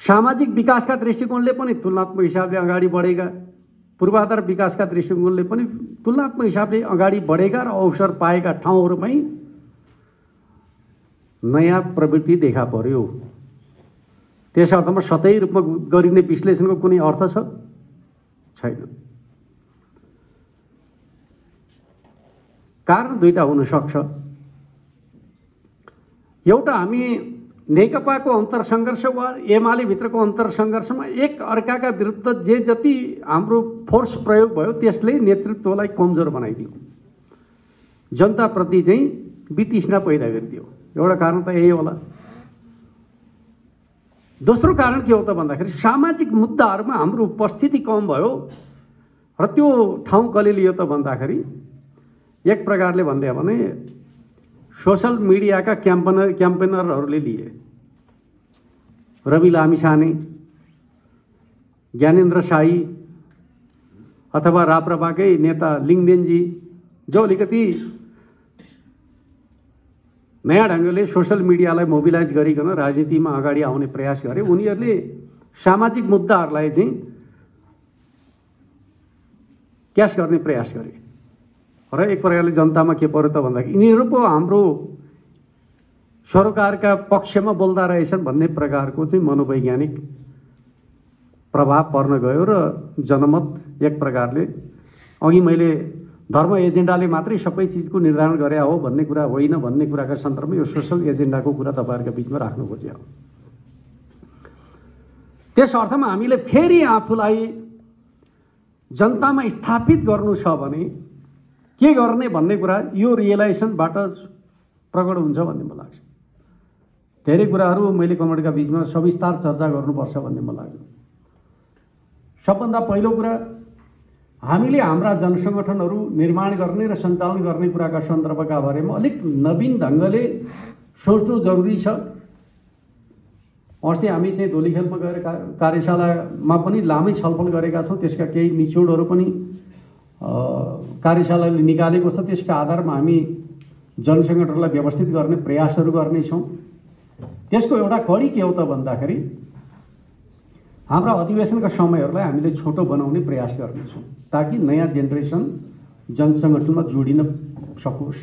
सामाजिक विकासका दृष्टिकोणले पनि तुलनात्मक हिसाबले अगाडि बढेका पूर्वाधार विकासका दृष्टिकोणले पनि तुलनात्मक हिसाबले अगाडि बढेका र अवसर पाएका ठाउँहरूमै नयाँ प्रवृत्ति देखा पर्यो। त्यस अर्थमा सतै रूपमा गरिने विश्लेषणको कुनै अर्थ छ? छैन। कारण दुईवटा हुनसक्छ एउटा हामी नेकपाको अन्तर सङ्घर्ष वा एमाले भित्रको अन्तर सङ्घर्षमा एक अर्काका विरुद्ध जे जति हाम्रो फोर्स प्रयोग भयो त्यसले नेतृत्वलाई कमजोर बनाइदियो। जनताप्रति चाहिँ वितृष्णा पैदा गरिदियो। एउटा कारण त यही होला। दोस्रो कारण के हो त भन्दाखेरि सामाजिक मुद्दाहरूमा हाम्रो उपस्थिति कम भयो र त्यो ठाउँ कसले लियो त भन्दाखेरि एक प्रकारले भनिदियो भने सोसल मिडियाका क्याम्पनर क्याम्पेनरहरूले लिए। रवि लामिछाने ज्ञानेन्द्र साई अथवा राप्रपाकै नेता लिङदेनजी जो अलिकति नयाँ ढङ्गले सोसियल मिडियालाई मोबिलाइज गरिकन राजनीतिमा अगाडि आउने प्रयास गरे उनीहरूले सामाजिक मुद्दाहरूलाई चाहिँ क्यास गर्ने प्रयास गरे। र एक प्रकारले जनतामा के पर्यो त भन्दाखेरि यिनीहरू पो हाम्रो सरकारका पक्षमा बोल्दा रहेछन् भन्ने प्रकारको चाहिँ मनोवैज्ञानिक प्रभाव पर्न गयो र जनमत एक प्रकारले। अघि मैले धर्म एजेन्डाले मात्रै सबै चिजको निर्धारण गरे हो भन्ने कुरा होइन भन्ने कुराका सन्दर्भमा यो सोसल एजेन्डाको कुरा तपाईँहरूको बिचमा राख्नु खोजे हो। त्यस अर्थमा हामीले फेरि आफूलाई जनतामा स्थापित गर्नु छ भने के गर्ने भन्ने कुरा यो रियलाइजेसनबाट प्रकट हुन्छ भन्ने मलाई लाग्छ। धेरै कुराहरू मैले कमेन्टका बिचमा सविस्तार चर्चा गर्नुपर्छ भन्ने मलाई लाग्छ। सबभन्दा पहिलो कुरा हामीले हाम्रा जनसङ्गठनहरू निर्माण गर्ने र सञ्चालन गर्ने कुराका सन्दर्भका बारेमा अलिक नवीन ढङ्गले सोच्नु जरुरी छ। अस्ति हामी चाहिँ धोलीखेलमा गएर कार्यशालामा पनि लामै छलफल गरेका छौँ त्यसका केही निचोडहरू पनि कार्यशालाले निकालेको छ त्यसका आधारमा हामी जनसङ्गठनलाई व्यवस्थित गर्ने प्रयासहरू गर्नेछौँ त्यसको एउटा कडी के हो त भन्दाखेरि हाम्रा अधिवेशनका समयहरूलाई हामीले छोटो बनाउने प्रयास गर्नेछौँ ताकि नयाँ जेनेरेसन जनसङ्गठनमा जोडिन सकोस्।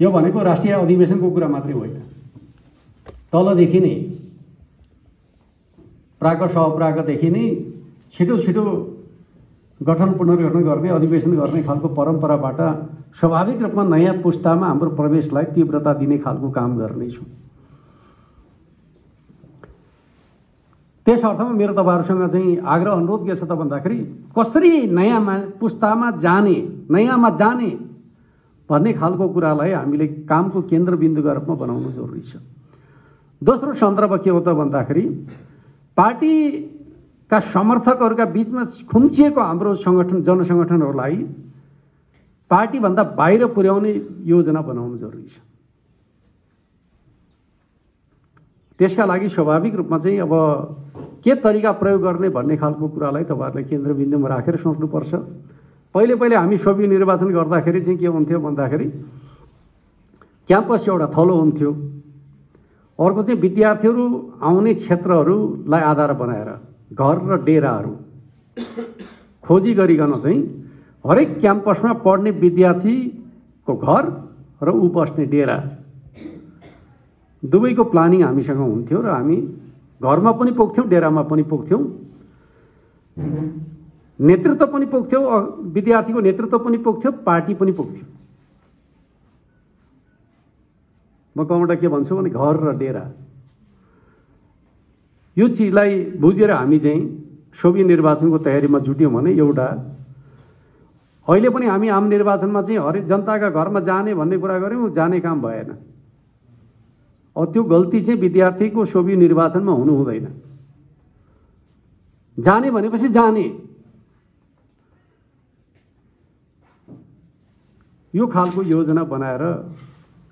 यो भनेको राष्ट्रिय अधिवेशनको कुरा मात्रै होइन। तलदेखि नै प्राक सहप्राकदेखि नै छिटो छिटो गठन पुनर्गठन गर्ने अधिवेशन गर्ने खालको परम्पराबाट स्वाभाविक रूपमा नयाँ पुस्तामा हाम्रो प्रवेशलाई तीव्रता दिने खालको काम गर्नेछौँ। त्यस अर्थमा मेरो तपाईँहरूसँग चाहिँ आग्रह अनुरोध के छ त भन्दाखेरि कसरी नयाँमा पुस्तामा जाने नयाँमा जाने भन्ने खालको कुरालाई हामीले कामको केन्द्रबिन्दुका रूपमा बनाउनु जरुरी छ। दोस्रो सन्दर्भ के हो त भन्दाखेरि पार्टीका समर्थकहरूका बिचमा खुम्चिएको हाम्रो सङ्गठन जनसङ्गठनहरूलाई पार्टीभन्दा बाहिर पुर्याउने योजना बनाउनु जरुरी छ। त्यसका लागि स्वाभाविक रूपमा चाहिँ अब के तरिका प्रयोग गर्ने भन्ने खालको कुरालाई तपाईँहरूले केन्द्रबिन्दुमा राखेर सोच्नुपर्छ। पहिले पहिले हामी सोभि निर्वाचन गर्दाखेरि चाहिँ के हुन्थ्यो भन्दाखेरि क्याम्पस एउटा थलो हुन्थ्यो। अर्को चाहिँ विद्यार्थीहरू आउने क्षेत्रहरूलाई आधार बनाएर घर र डेराहरू। खोजी गरिकन चाहिँ हरेक क्याम्पसमा पढ्ने विद्यार्थीको घर र ऊ बस्ने डेरा। दुवैको प्लानिङ हामीसँग हुन्थ्यो र हामी घरमा पनि पुग्थ्यौँ डेरामा पनि पुग्थ्यौँ। नेतृत्व पनि पुग्थ्यो विद्यार्थीको नेतृत्व पनि पुग्थ्यो पार्टी पनि पुग्थ्यो। म कहाँबाट के भन्छु भने घर र डेरा। यो चिजलाई बुझेर हामी चाहिँ सोभि निर्वाचनको तयारीमा जुट्यौँ भने एउटा अहिले पनि हामी आम निर्वाचनमा चाहिँ हरेक जनताका घरमा जाने भन्ने कुरा गऱ्यौँ जाने काम भएन। त्यो गल्ती चाहिँ विद्यार्थीको सोभि निर्वाचनमा हुनु हुँदैन। जाने भनेपछि जाने। यो खालको योजना बनाएर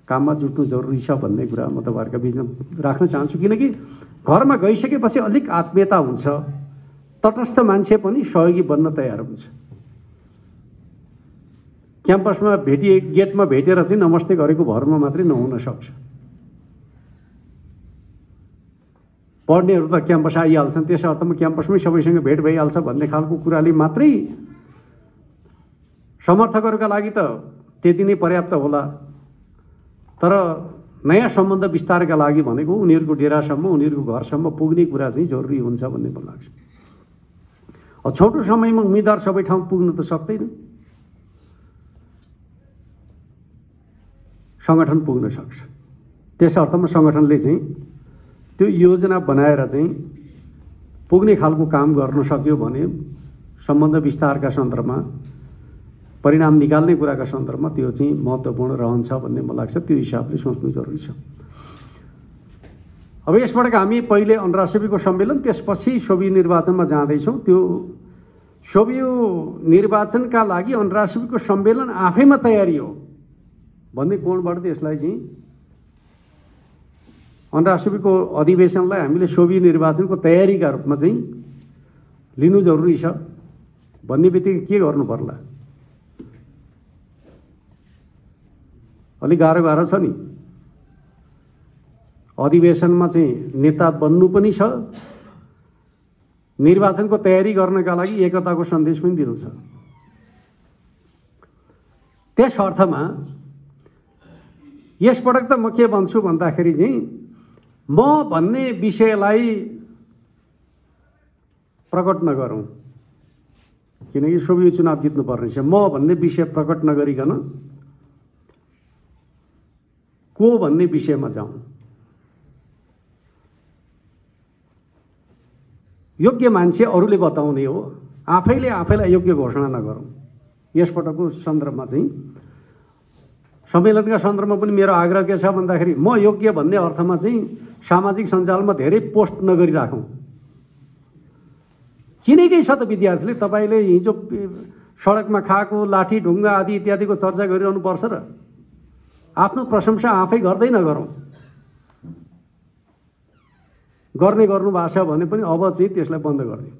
काममा जुट्नु जरुरी छ भन्ने कुरा म तपाईँहरूका बिचमा राख्न चाहन्छु। किनकि घरमा गइसकेपछि अलिक आत्मीयता हुन्छ। तटस्थ मान्छे पनि सहयोगी बन्न तयार हुन्छ। क्याम्पसमा भेटिए गेटमा भेटेर चाहिँ नमस्ते गरेको भरमा मात्रै नहुन सक्छ। पढ्नेहरू त क्याम्पस आइहाल्छन् त्यस अर्थमा क्याम्पसमै सबैसँग भेट भइहाल्छ भन्ने खालको कुराले मात्रै समर्थकहरूका लागि त त्यति नै पर्याप्त होला। तर नयाँ सम्बन्ध विस्तारका लागि भनेको उनीहरूको डेरासम्म उनीहरूको घरसम्म पुग्ने कुरा चाहिँ जरुरी हुन्छ भन्ने मलाई लाग्छ। छोटो समयमा उम्मेदवार सबै ठाउँ पुग्न त सक्दैन। सङ्गठन पुग्न सक्छ। त्यस अर्थमा सङ्गठनले चाहिँ त्यो योजना बनाएर चाहिँ पुग्ने खालको काम गर्न सक्यो भने सम्बन्ध विस्तारका सन्दर्भमा परिणाम निकाल्ने कुराका सन्दर्भमा त्यो चाहिँ महत्त्वपूर्ण रहन्छ भन्ने मलाई लाग्छ। त्यो हिसाबले सोच्नु जरुरी छ। अब यसबाट हामी पहिले अन्रासबीको सम्मेलन त्यसपछि सोभि निर्वाचनमा जाँदैछौँ। त्यो सोभियो निर्वाचनका लागि अन्रासबीको सम्मेलन आफैमा तयारी हो भन्ने कोणबाट यसलाई चाहिँ अन्राष्ट्रपतिको अधिवेशनलाई हामीले सोभि निर्वाचनको तयारीका रूपमा चाहिँ लिनु जरुरी छ भन्ने बित्तिकै के गर्नु पर्ला अलिक गाह्रो गाह्रो छ नि। अधिवेशनमा चाहिँ नेता बन्नु पनि छ। निर्वाचनको तयारी गर्नका लागि एकताको सन्देश पनि दिनु छ त्यस अर्थमा यसपटक त म के भन्छु भन्दाखेरि चाहिँ म भन्ने विषयलाई प्रकट नगरौँ। किनकि सोभि चुनाव जित्नुपर्ने छ म भन्ने विषय प्रकट नगरिकन को भन्ने विषयमा जाउँ। योग्य मान्छे अरूले बताउने हो। आफैले आफैलाई योग्य घोषणा नगरौँ। यसपटकको सन्दर्भमा चाहिँ सम्मेलनका सन्दर्भमा पनि मेरो आग्रह के छ भन्दाखेरि म योग्य भन्ने अर्थमा चाहिँ सामाजिक सञ्जालमा धेरै पोस्ट नगरिराखौँ। चिनेकै छ त विद्यार्थीले तपाईँले हिजो सडकमा खाएको लाठी ढुङ्गा आदि इत्यादिको चर्चा गरिरहनु पर्छ र। आफ्नो प्रशंसा आफै गर्दै नगरौँ। गर्ने गर्नु भएको छ भने पनि अब चाहिँ त्यसलाई बन्द गरिदिउँ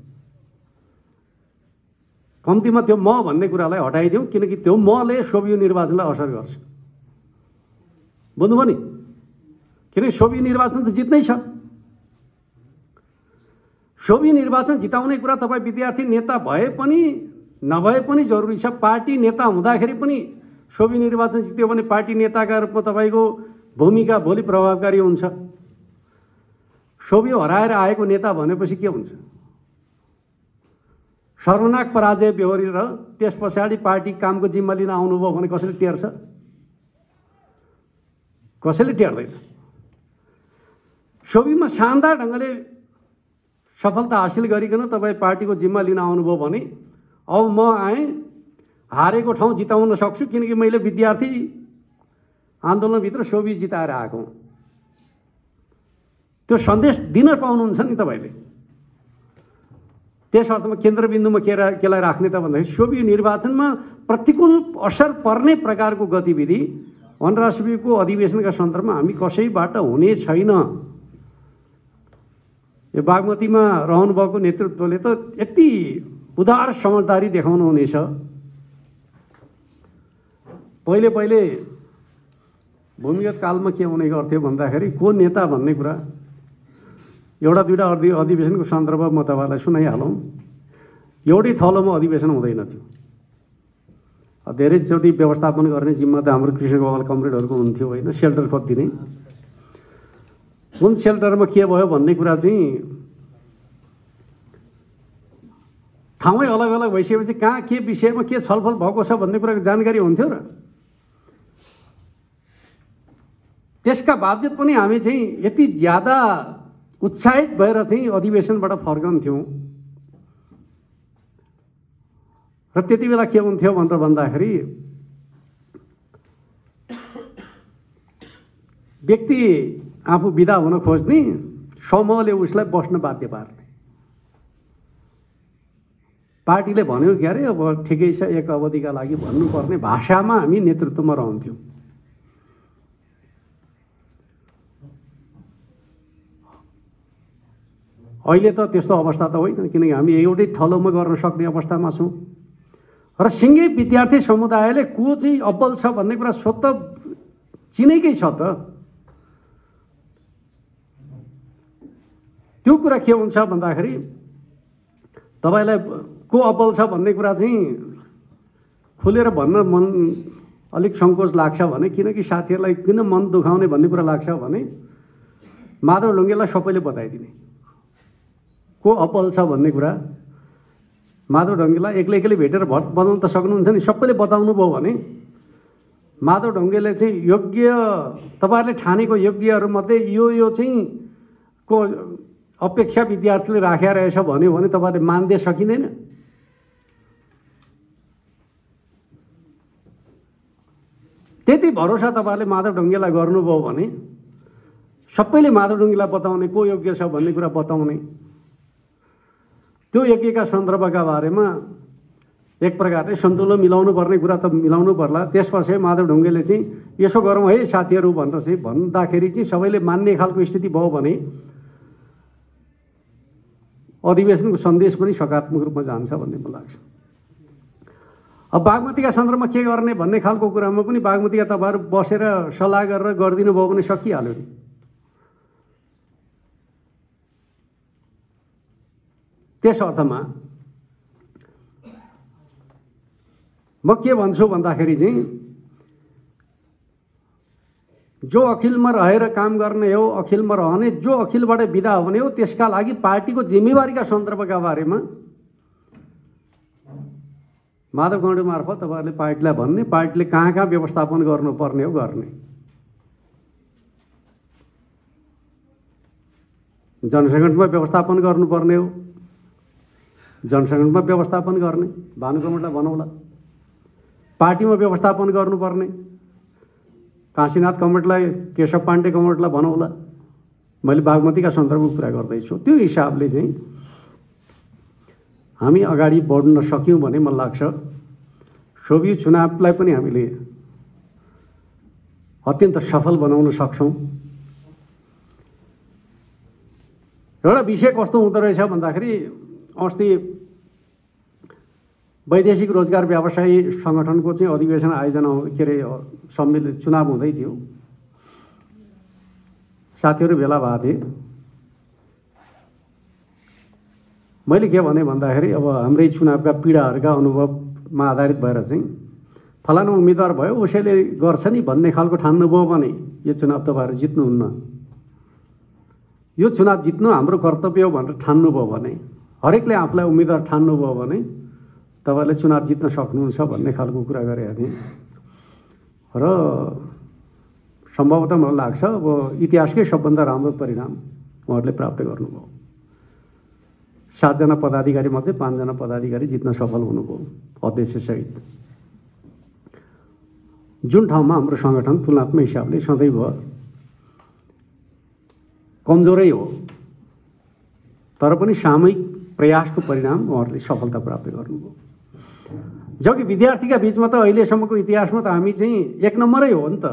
कम्तीमा त्यो म भन्ने कुरालाई हटाइदिउँ किनकि त्यो मले सोभियो निर्वाचनलाई असर गर्छ। बुझ्नुभयो नि? किनकि सोभि निर्वाचन त जित्नै छ। सोभि निर्वाचन जिताउने कुरा तपाईँ विद्यार्थी नेता भए पनि नभए पनि जरुरी छ। पार्टी नेता हुँदाखेरि पनि सोभि निर्वाचन जित्यो भने पार्टी नेताका रूपमा तपाईँको भूमिका भोलि प्रभावकारी हुन्छ। सोभियो हराएर आएको नेता भनेपछि के हुन्छ? सर्वनाक पराजय बेहोरेर त्यस पछाडि पार्टी कामको जिम्मा लिन आउनुभयो भने कसरी टेर्छ? कसैले टेर्दैन। सोभीमा शानदार ढङ्गले सफलता हासिल गरिकन तपाईँ पार्टीको जिम्मा लिन आउनुभयो भने अब म आएँ हारेको ठाउँ जिताउन सक्छु किनकि मैले विद्यार्थी आन्दोलनभित्र सोभी जिताएर आएको त्यो सन्देश दिन पाउनुहुन्छ नि तपाईँले त्यस अर्थमा केन्द्रबिन्दुमा के रा केलाई राख्ने त भन्दाखेरि सोभि निर्वाचनमा प्रतिकूल असर पर्ने प्रकारको गतिविधि अन्तर्राष्ट्रियको अधिवेशनका सन्दर्भमा हामी कसैबाट हुने छैन। यो बागमतीमा रहनुभएको नेतृत्वले त यति उदार समझदारी देखाउनु हुनेछ पहिले पहिले भूमिगत कालमा के हुने गर्थ्यो भन्दाखेरि को नेता भन्ने कुरा? एउटा दुइटा अधि अधिवेशनको सन्दर्भ म तपाईँलाई सुनाइहालौँ। एउटै थलोमा अधिवेशन हुँदैन थियो। धेरैचोटि व्यवस्थापन गर्ने जिम्मा त हाम्रो कृष्ण गोपाल कमरेडहरूको हुन्थ्यो होइन सेल्टर खोजिदिने कुन सेल्टरमा के भयो भन्ने कुरा चाहिँ ठाउँै अलग अलग भइसकेपछि कहाँ के विषयमा के छलफल भएको छ भन्ने कुराको जानकारी हुन्थ्यो र। त्यसका बावजुद पनि हामी चाहिँ यति ज्यादा उत्साहित भएर चाहिँ अधिवेशनबाट फर्कन्थ्यौँ। र त्यति बेला के हुन्थ्यो भनेर भन्दाखेरि व्यक्ति आफू विदा हुन खोज्ने समूहले उसलाई बस्न बाध्य पार्ने। पार्टीले भन्यो क्या अरे अब ठिकै छ एक अवधिका लागि भन्नुपर्ने भाषामा हामी नेतृत्वमा रहन्थ्यौँ। अहिले त त्यस्तो अवस्था त होइन किनकि हामी एउटै थलोमा गर्न सक्ने अवस्थामा छौँ। र सिङ्गे विद्यार्थी समुदायले को चाहिँ अब्बल छ भन्ने कुरा स्वत चिनेकै छ त। त्यो कुरा के हुन्छ भन्दाखेरि तपाईँलाई को अब्बल छ भन्ने कुरा चाहिँ खुलेर भन्न मन अलिक सङ्कोच लाग्छ भने किनकि साथीहरूलाई किन मन दुखाउने भन्ने कुरा लाग्छ भने माधव ढुङ्गेलाई सबैले बताइदिने। को अप्पल छ भन्ने कुरा माधव ढङ्गेलाई एक्लै एक्लै भेटेर भट बनाउनु त सक्नुहुन्छ नि। सबैले बताउनु भयो भने माधव ढङ्गेले चाहिँ योग्य तपाईँहरूले ठानेको योग्यहरूमध्ये यो यो चाहिँ को अपेक्षा विद्यार्थीले राखेर रहेछ भन्यो भने तपाईँहरूले मान्दै सकिँदैन। त्यति भरोसा तपाईँहरूले माधव ढुङ्गेलाई गर्नुभयो भने सबैले माधव ढुङ्गेलाई बताउने को योग्य छ भन्ने कुरा बताउने त्यो यज्ञका सन्दर्भका बारेमा एक प्रकारले सन्तुलन मिलाउनु पर्ने कुरा त मिलाउनु पर्ला। त्यसपछि माधव ढुङ्गेले चाहिँ यसो गरौँ है साथीहरू भनेर चाहिँ भन्दाखेरि चाहिँ सबैले मान्ने खालको स्थिति भयो भने अधिवेशनको सन्देश पनि सकारात्मक रूपमा जान्छ भन्ने मलाई लाग्छ। अब बागमतीका सन्दर्भमा के गर्ने भन्ने खालको कुरामा पनि बागमतीका तपाईँहरू बसेर सल्लाह गरेर गरिदिनु भयो भने सकिहाल्यो नि। त्यस अर्थमा म के भन्छु भन्दाखेरि चाहिँ जो अखिलमा रहेर काम गर्ने हो अखिलमा रहने जो अखिलबाट विदा हुने हो त्यसका लागि पार्टीको जिम्मेवारीका सन्दर्भका बारेमा माधव गौडी मार्फत तपाईँहरूले पार्टीलाई भन्ने पार्टीले कहाँ कहाँ व्यवस्थापन गर्नुपर्ने हो गर्ने। जनसङ्गठनमा व्यवस्थापन गर्नुपर्ने हो। जनसङ्गठनमा व्यवस्थापन गर्ने भानुकमठलाई बनाउला पार्टीमा व्यवस्थापन गर्नुपर्ने। काशीनाथ कमरेडलाई केशव पाण्डे कमरेडलाई बनाउला मैले बागमतीका सन्दर्भको कुरा गर्दैछु। त्यो हिसाबले चाहिँ हामी अगाडि बढ्न सक्यौँ भने मलाई लाग्छ सोभि चुनावलाई पनि हामीले अत्यन्त सफल बनाउन सक्छौँ। एउटा विषय कस्तो हुँदो रहेछ भन्दाखेरि अस्ति वैदेशिक रोजगार व्यवसायी सङ्गठनको चाहिँ अधिवेशन आयोजना के अरे सम्मिलित चुनाव हुँदै थियो। साथीहरू भेला भएको थिए मैले के भने भन्दाखेरि अब हाम्रै चुनावका पीडाहरूका अनुभवमा आधारित भएर चाहिँ फलानु उम्मेदवार भयो उसैले गर्छ नि भन्ने खालको ठान्नुभयो भने यो चुनाव तपाईँहरू जित्नुहुन्न। यो चुनाव जित्नु हाम्रो कर्तव्य हो भनेर ठान्नुभयो भने हरेकले आफूलाई उम्मेदवार ठान्नुभयो भने तपाईँले चुनाव जित्न सक्नुहुन्छ भन्ने खालको कुरा गरेका थिएँ। र सम्भवतः मलाई लाग्छ अब इतिहासकै सबभन्दा राम्रो परिणाम उहाँहरूले प्राप्त गर्नुभयो। सातजना पदाधिकारी पाँचजना पदाधिकारी जित्न सफल हुनुभयो अध्यक्षसहित जुन ठाउँमा हाम्रो सङ्गठन तुलनात्मक हिसाबले सधैँ भयो कमजोरै हो। तर पनि सामूहिक प्रयासको परिणाम उहाँहरूले सफलता प्राप्त गर्नुभयो। जबकि विद्यार्थीका बिचमा त अहिलेसम्मको इतिहासमा त हामी चाहिँ एक नम्बरै हो नि त।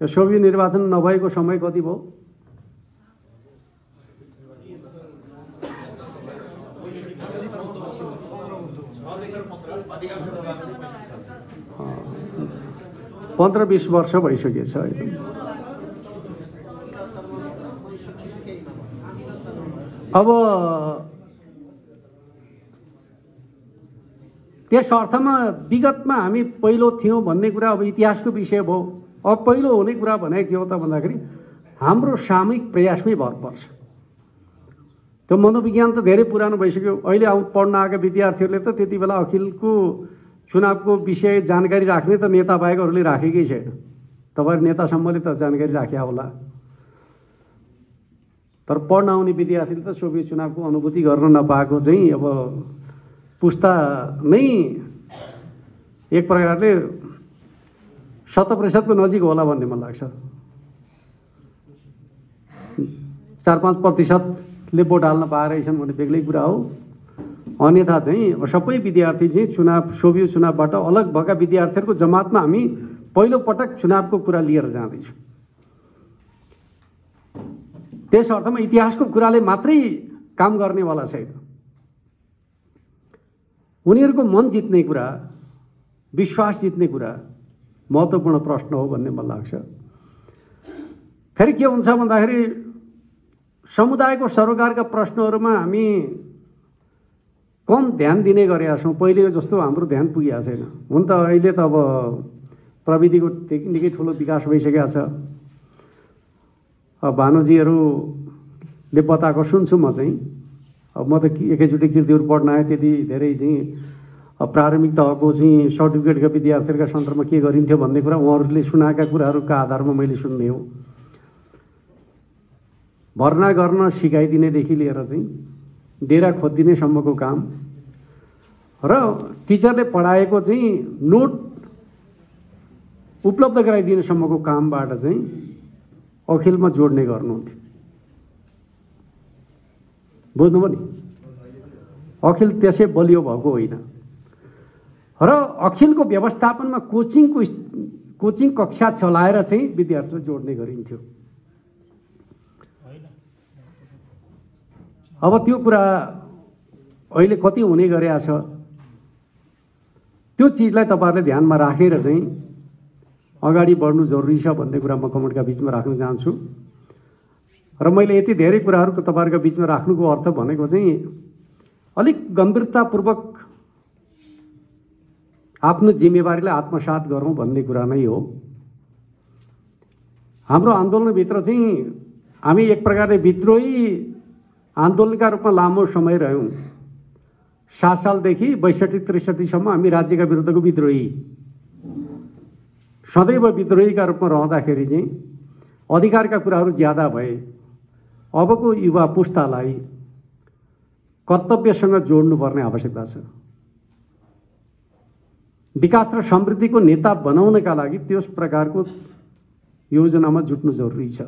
यो सोभि निर्वाचन नभएको समय कति भयो? पन्ध्र बिस वर्ष भइसकेछ अब त्यस अर्थमा विगतमा हामी पहिलो थियौँ भन्ने कुरा अब इतिहासको विषय भयो। अब पहिलो हुने कुरा भनेको के हो त भन्दाखेरि हाम्रो सामूहिक प्रयासमै भर पर्छ। त्यो मनोविज्ञान त धेरै पुरानो भइसक्यो। अहिले आउँ पढ्न आएका विद्यार्थीहरूले त त्यति बेला अखिलको चुनावको विषय जानकारी राख्ने त नेता बाहेकहरूले राखेकै छैन। तपाईँहरू नेतासम्मले त जानकारी राखे होला। तर पढ्न आउने विद्यार्थीले त सोभि चुनावको अनुभूति गर्न नपाएको चाहिँ अब पुस्ता नै एक प्रकारले शत प्रतिशतको नजिक होला भन्ने मन लाग्छ। चार पाँच प्रतिशतले भोट हाल्न पाएरहेछन् भने बेग्लै कुरा हो। अन्यथा चाहिँ अब सबै विद्यार्थी चाहिँ चुनाव सोभियो चुनावबाट अलग भएका विद्यार्थीहरूको जमातमा हामी पहिलो पटक चुनावको कुरा लिएर जाँदैछौँ। त्यस अर्थमा इतिहासको कुराले मात्रै काम गर्नेवाला छैन। उनीहरूको मन जित्ने कुरा विश्वास जित्ने कुरा महत्त्वपूर्ण प्रश्न हो भन्ने मलाई लाग्छ। फेरि के हुन्छ भन्दाखेरि समुदायको सरोकारका प्रश्नहरूमा हामी कम ध्यान दिने गरेका छौँ। पहिलेको जस्तो हाम्रो ध्यान पुगेको छैन। हुन त अहिले त अब प्रविधिको निकै ठुलो विकास भइसकेको छ। भानुजीहरूले बताएको सुन्छु म चाहिँ। अब म त एकैचोटि कृतिहरू पढ्न आएँ त्यति धेरै चाहिँ प्रारम्भिक तहको चाहिँ सर्टिफिकेटका विद्यार्थीहरूका सन्दर्भमा के गरिन्थ्यो भन्ने कुरा उहाँहरूले सुनाएका कुराहरूका आधारमा मैले सुन्ने हो। भर्ना गर्न सिकाइदिनेदेखि लिएर चाहिँ डेरा खोजिदिनेसम्मको काम र टिचरले पढाएको चाहिँ नोट उपलब्ध गराइदिनेसम्मको कामबाट चाहिँ अखिलमा जोड्ने गर्नुहुन्थ्यो। बुझ्नुभयो नि अखिल त्यसै बलियो भएको होइन। र अखिलको व्यवस्थापनमा कोचिङको कोचिङ कक्षा चलाएर चाहिँ विद्यार्थीलाई जोड्ने गरिन्थ्यो। अब त्यो कुरा अहिले कति हुने गरेका छ त्यो चिजलाई तपाईँहरूले ध्यानमा राखेर चाहिँ अगाडि बढ्नु जरुरी छ भन्ने कुरा म कमेन्टका बिचमा राख्न चाहन्छु। र मैले यति धेरै कुराहरू तपाईँहरूका बिचमा राख्नुको अर्थ भनेको चाहिँ अलिक गम्भीरतापूर्वक आफ्नो जिम्मेवारीलाई आत्मसात गरौँ भन्ने कुरा नै हो। हाम्रो आन्दोलनभित्र चाहिँ हामी एक प्रकारले विद्रोही आन्दोलनका रूपमा लामो समय रह्यौँ। सात सालदेखि बैसठी त्रिसठीसम्म हामी राज्यका विरुद्धको विद्रोही। सदैव विद्रोहीका रूपमा रहँदाखेरि चाहिँ अधिकारका कुराहरू ज्यादा भए। अबको युवा पुस्तालाई कर्तव्यसँग जोड्नुपर्ने आवश्यकता छ। विकास र समृद्धिको नेता बनाउनका लागि त्यस प्रकारको योजनामा जुट्नु जरुरी छ।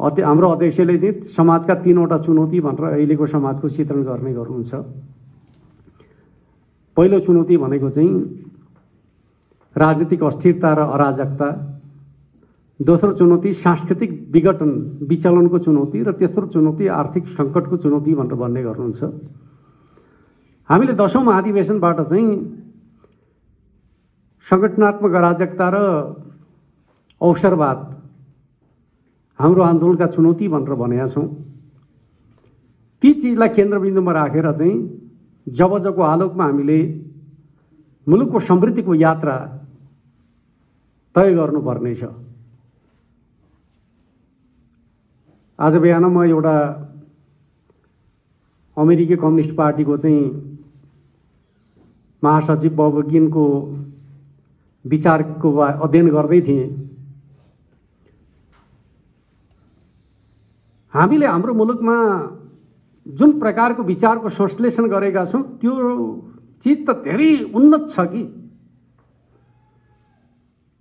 अध्य हाम्रो अध्यक्षले चाहिँ समाजका तिनवटा चुनौती भनेर अहिलेको समाजको चित्रण गर्ने गर्नुहुन्छ। पहिलो चुनौती भनेको चाहिँ राजनीतिक अस्थिरता र अराजकता। दोस्रो चुनौती सांस्कृतिक विघटन विचलनको चुनौती र तेस्रो चुनौती आर्थिक सङ्कटको चुनौती भनेर भन्ने गर्नुहुन्छ। हामीले दसौँ महाधिवेशनबाट चाहिँ सङ्गठनात्मक अराजकता र अवसरवाद हाम्रो आन्दोलनका चुनौती भनेर भनेका छौँ। ती चिजलाई केन्द्रबिन्दुमा राखेर चाहिँ जब जबको आलोकमा हामीले मुलुकको समृद्धिको यात्रा तय गर्नुपर्नेछ। आज बिहान म एउटा अमेरिकी कम्युनिस्ट पार्टीको चाहिँ महासचिव बबगिनको विचारको अध्ययन गर्दै थिएँ। हामीले हाम्रो मुलुकमा जुन प्रकारको विचारको संश्लेषण गरेका छौँ त्यो चिज त धेरै उन्नत छ कि?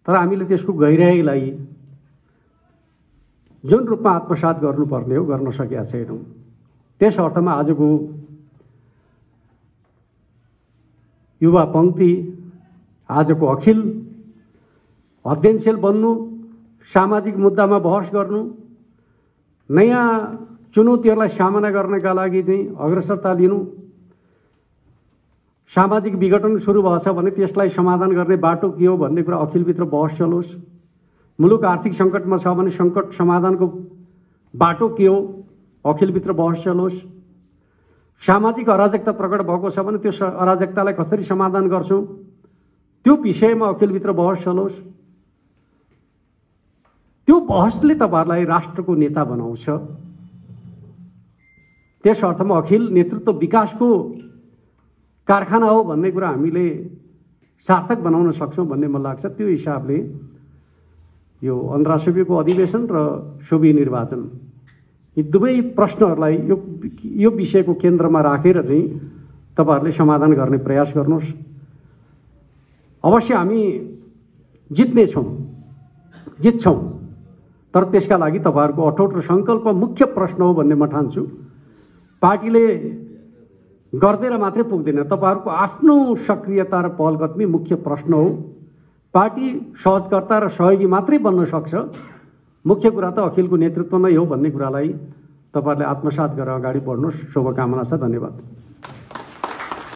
तर हामीले त्यसको गहिराइलाई जुन रूपमा आत्मसात गर्नुपर्ने हो गर्न सकेका छैनौँ। त्यस अर्थमा आजको युवा पङ्क्ति आजको अखिल अध्ययनशील बन्नु सामाजिक मुद्दामा बहस गर्नु नयाँ चुनौतीहरूलाई सामना गर्नका लागि चाहिँ अग्रसरता लिनु सामाजिक विघटन सुरु भएछ भने त्यसलाई समाधान गर्ने बाटो के हो भन्ने कुरा अखिलभित्र बहस चलोस्। मुलुक आर्थिक सङ्कटमा छ भने सङ्कट समाधानको बाटो के हो? अखिलभित्र बहस चलोस् सामाजिक अराजकता प्रकट भएको छ भने त्यो अराजकतालाई कसरी समाधान गर्छौँ? त्यो विषयमा अखिलभित्र बहस चलोस् त्यो बहसले तपाईँहरूलाई राष्ट्रको नेता बनाउँछ। त्यस अर्थमा अखिल नेतृत्व विकासको कारखाना हो भन्ने कुरा हामीले सार्थक बनाउन सक्छौँ भन्ने मलाई लाग्छ। त्यो हिसाबले यो अन्तर्राष्ट्रियको अधिवेशन र सोभि निर्वाचन। यी दुवै प्रश्नहरूलाई यो यो विषयको केन्द्रमा राखेर चाहिँ तपाईँहरूले समाधान गर्ने प्रयास गर्नुहोस्। अवश्य हामी जित्नेछौँ जित्छौँ तर त्यसका लागि तपाईँहरूको अठोट र सङ्कल्प मुख्य प्रश्न हो भन्ने म ठान्छु। पार्टीले गरिदिएर मात्रै पुग्दैन तपाईँहरूको आफ्नो सक्रियता र पहलकदमी मुख्य प्रश्न हो। पार्टी सहजकर्ता र सहयोगी मात्रै बन्न सक्छ। मुख्य कुरा त अखिलको नेतृत्व नै हो भन्ने कुरालाई तपाईँहरूले आत्मसात गरेर अगाडि बढ्नुहोस्। शुभकामना छ धन्यवाद।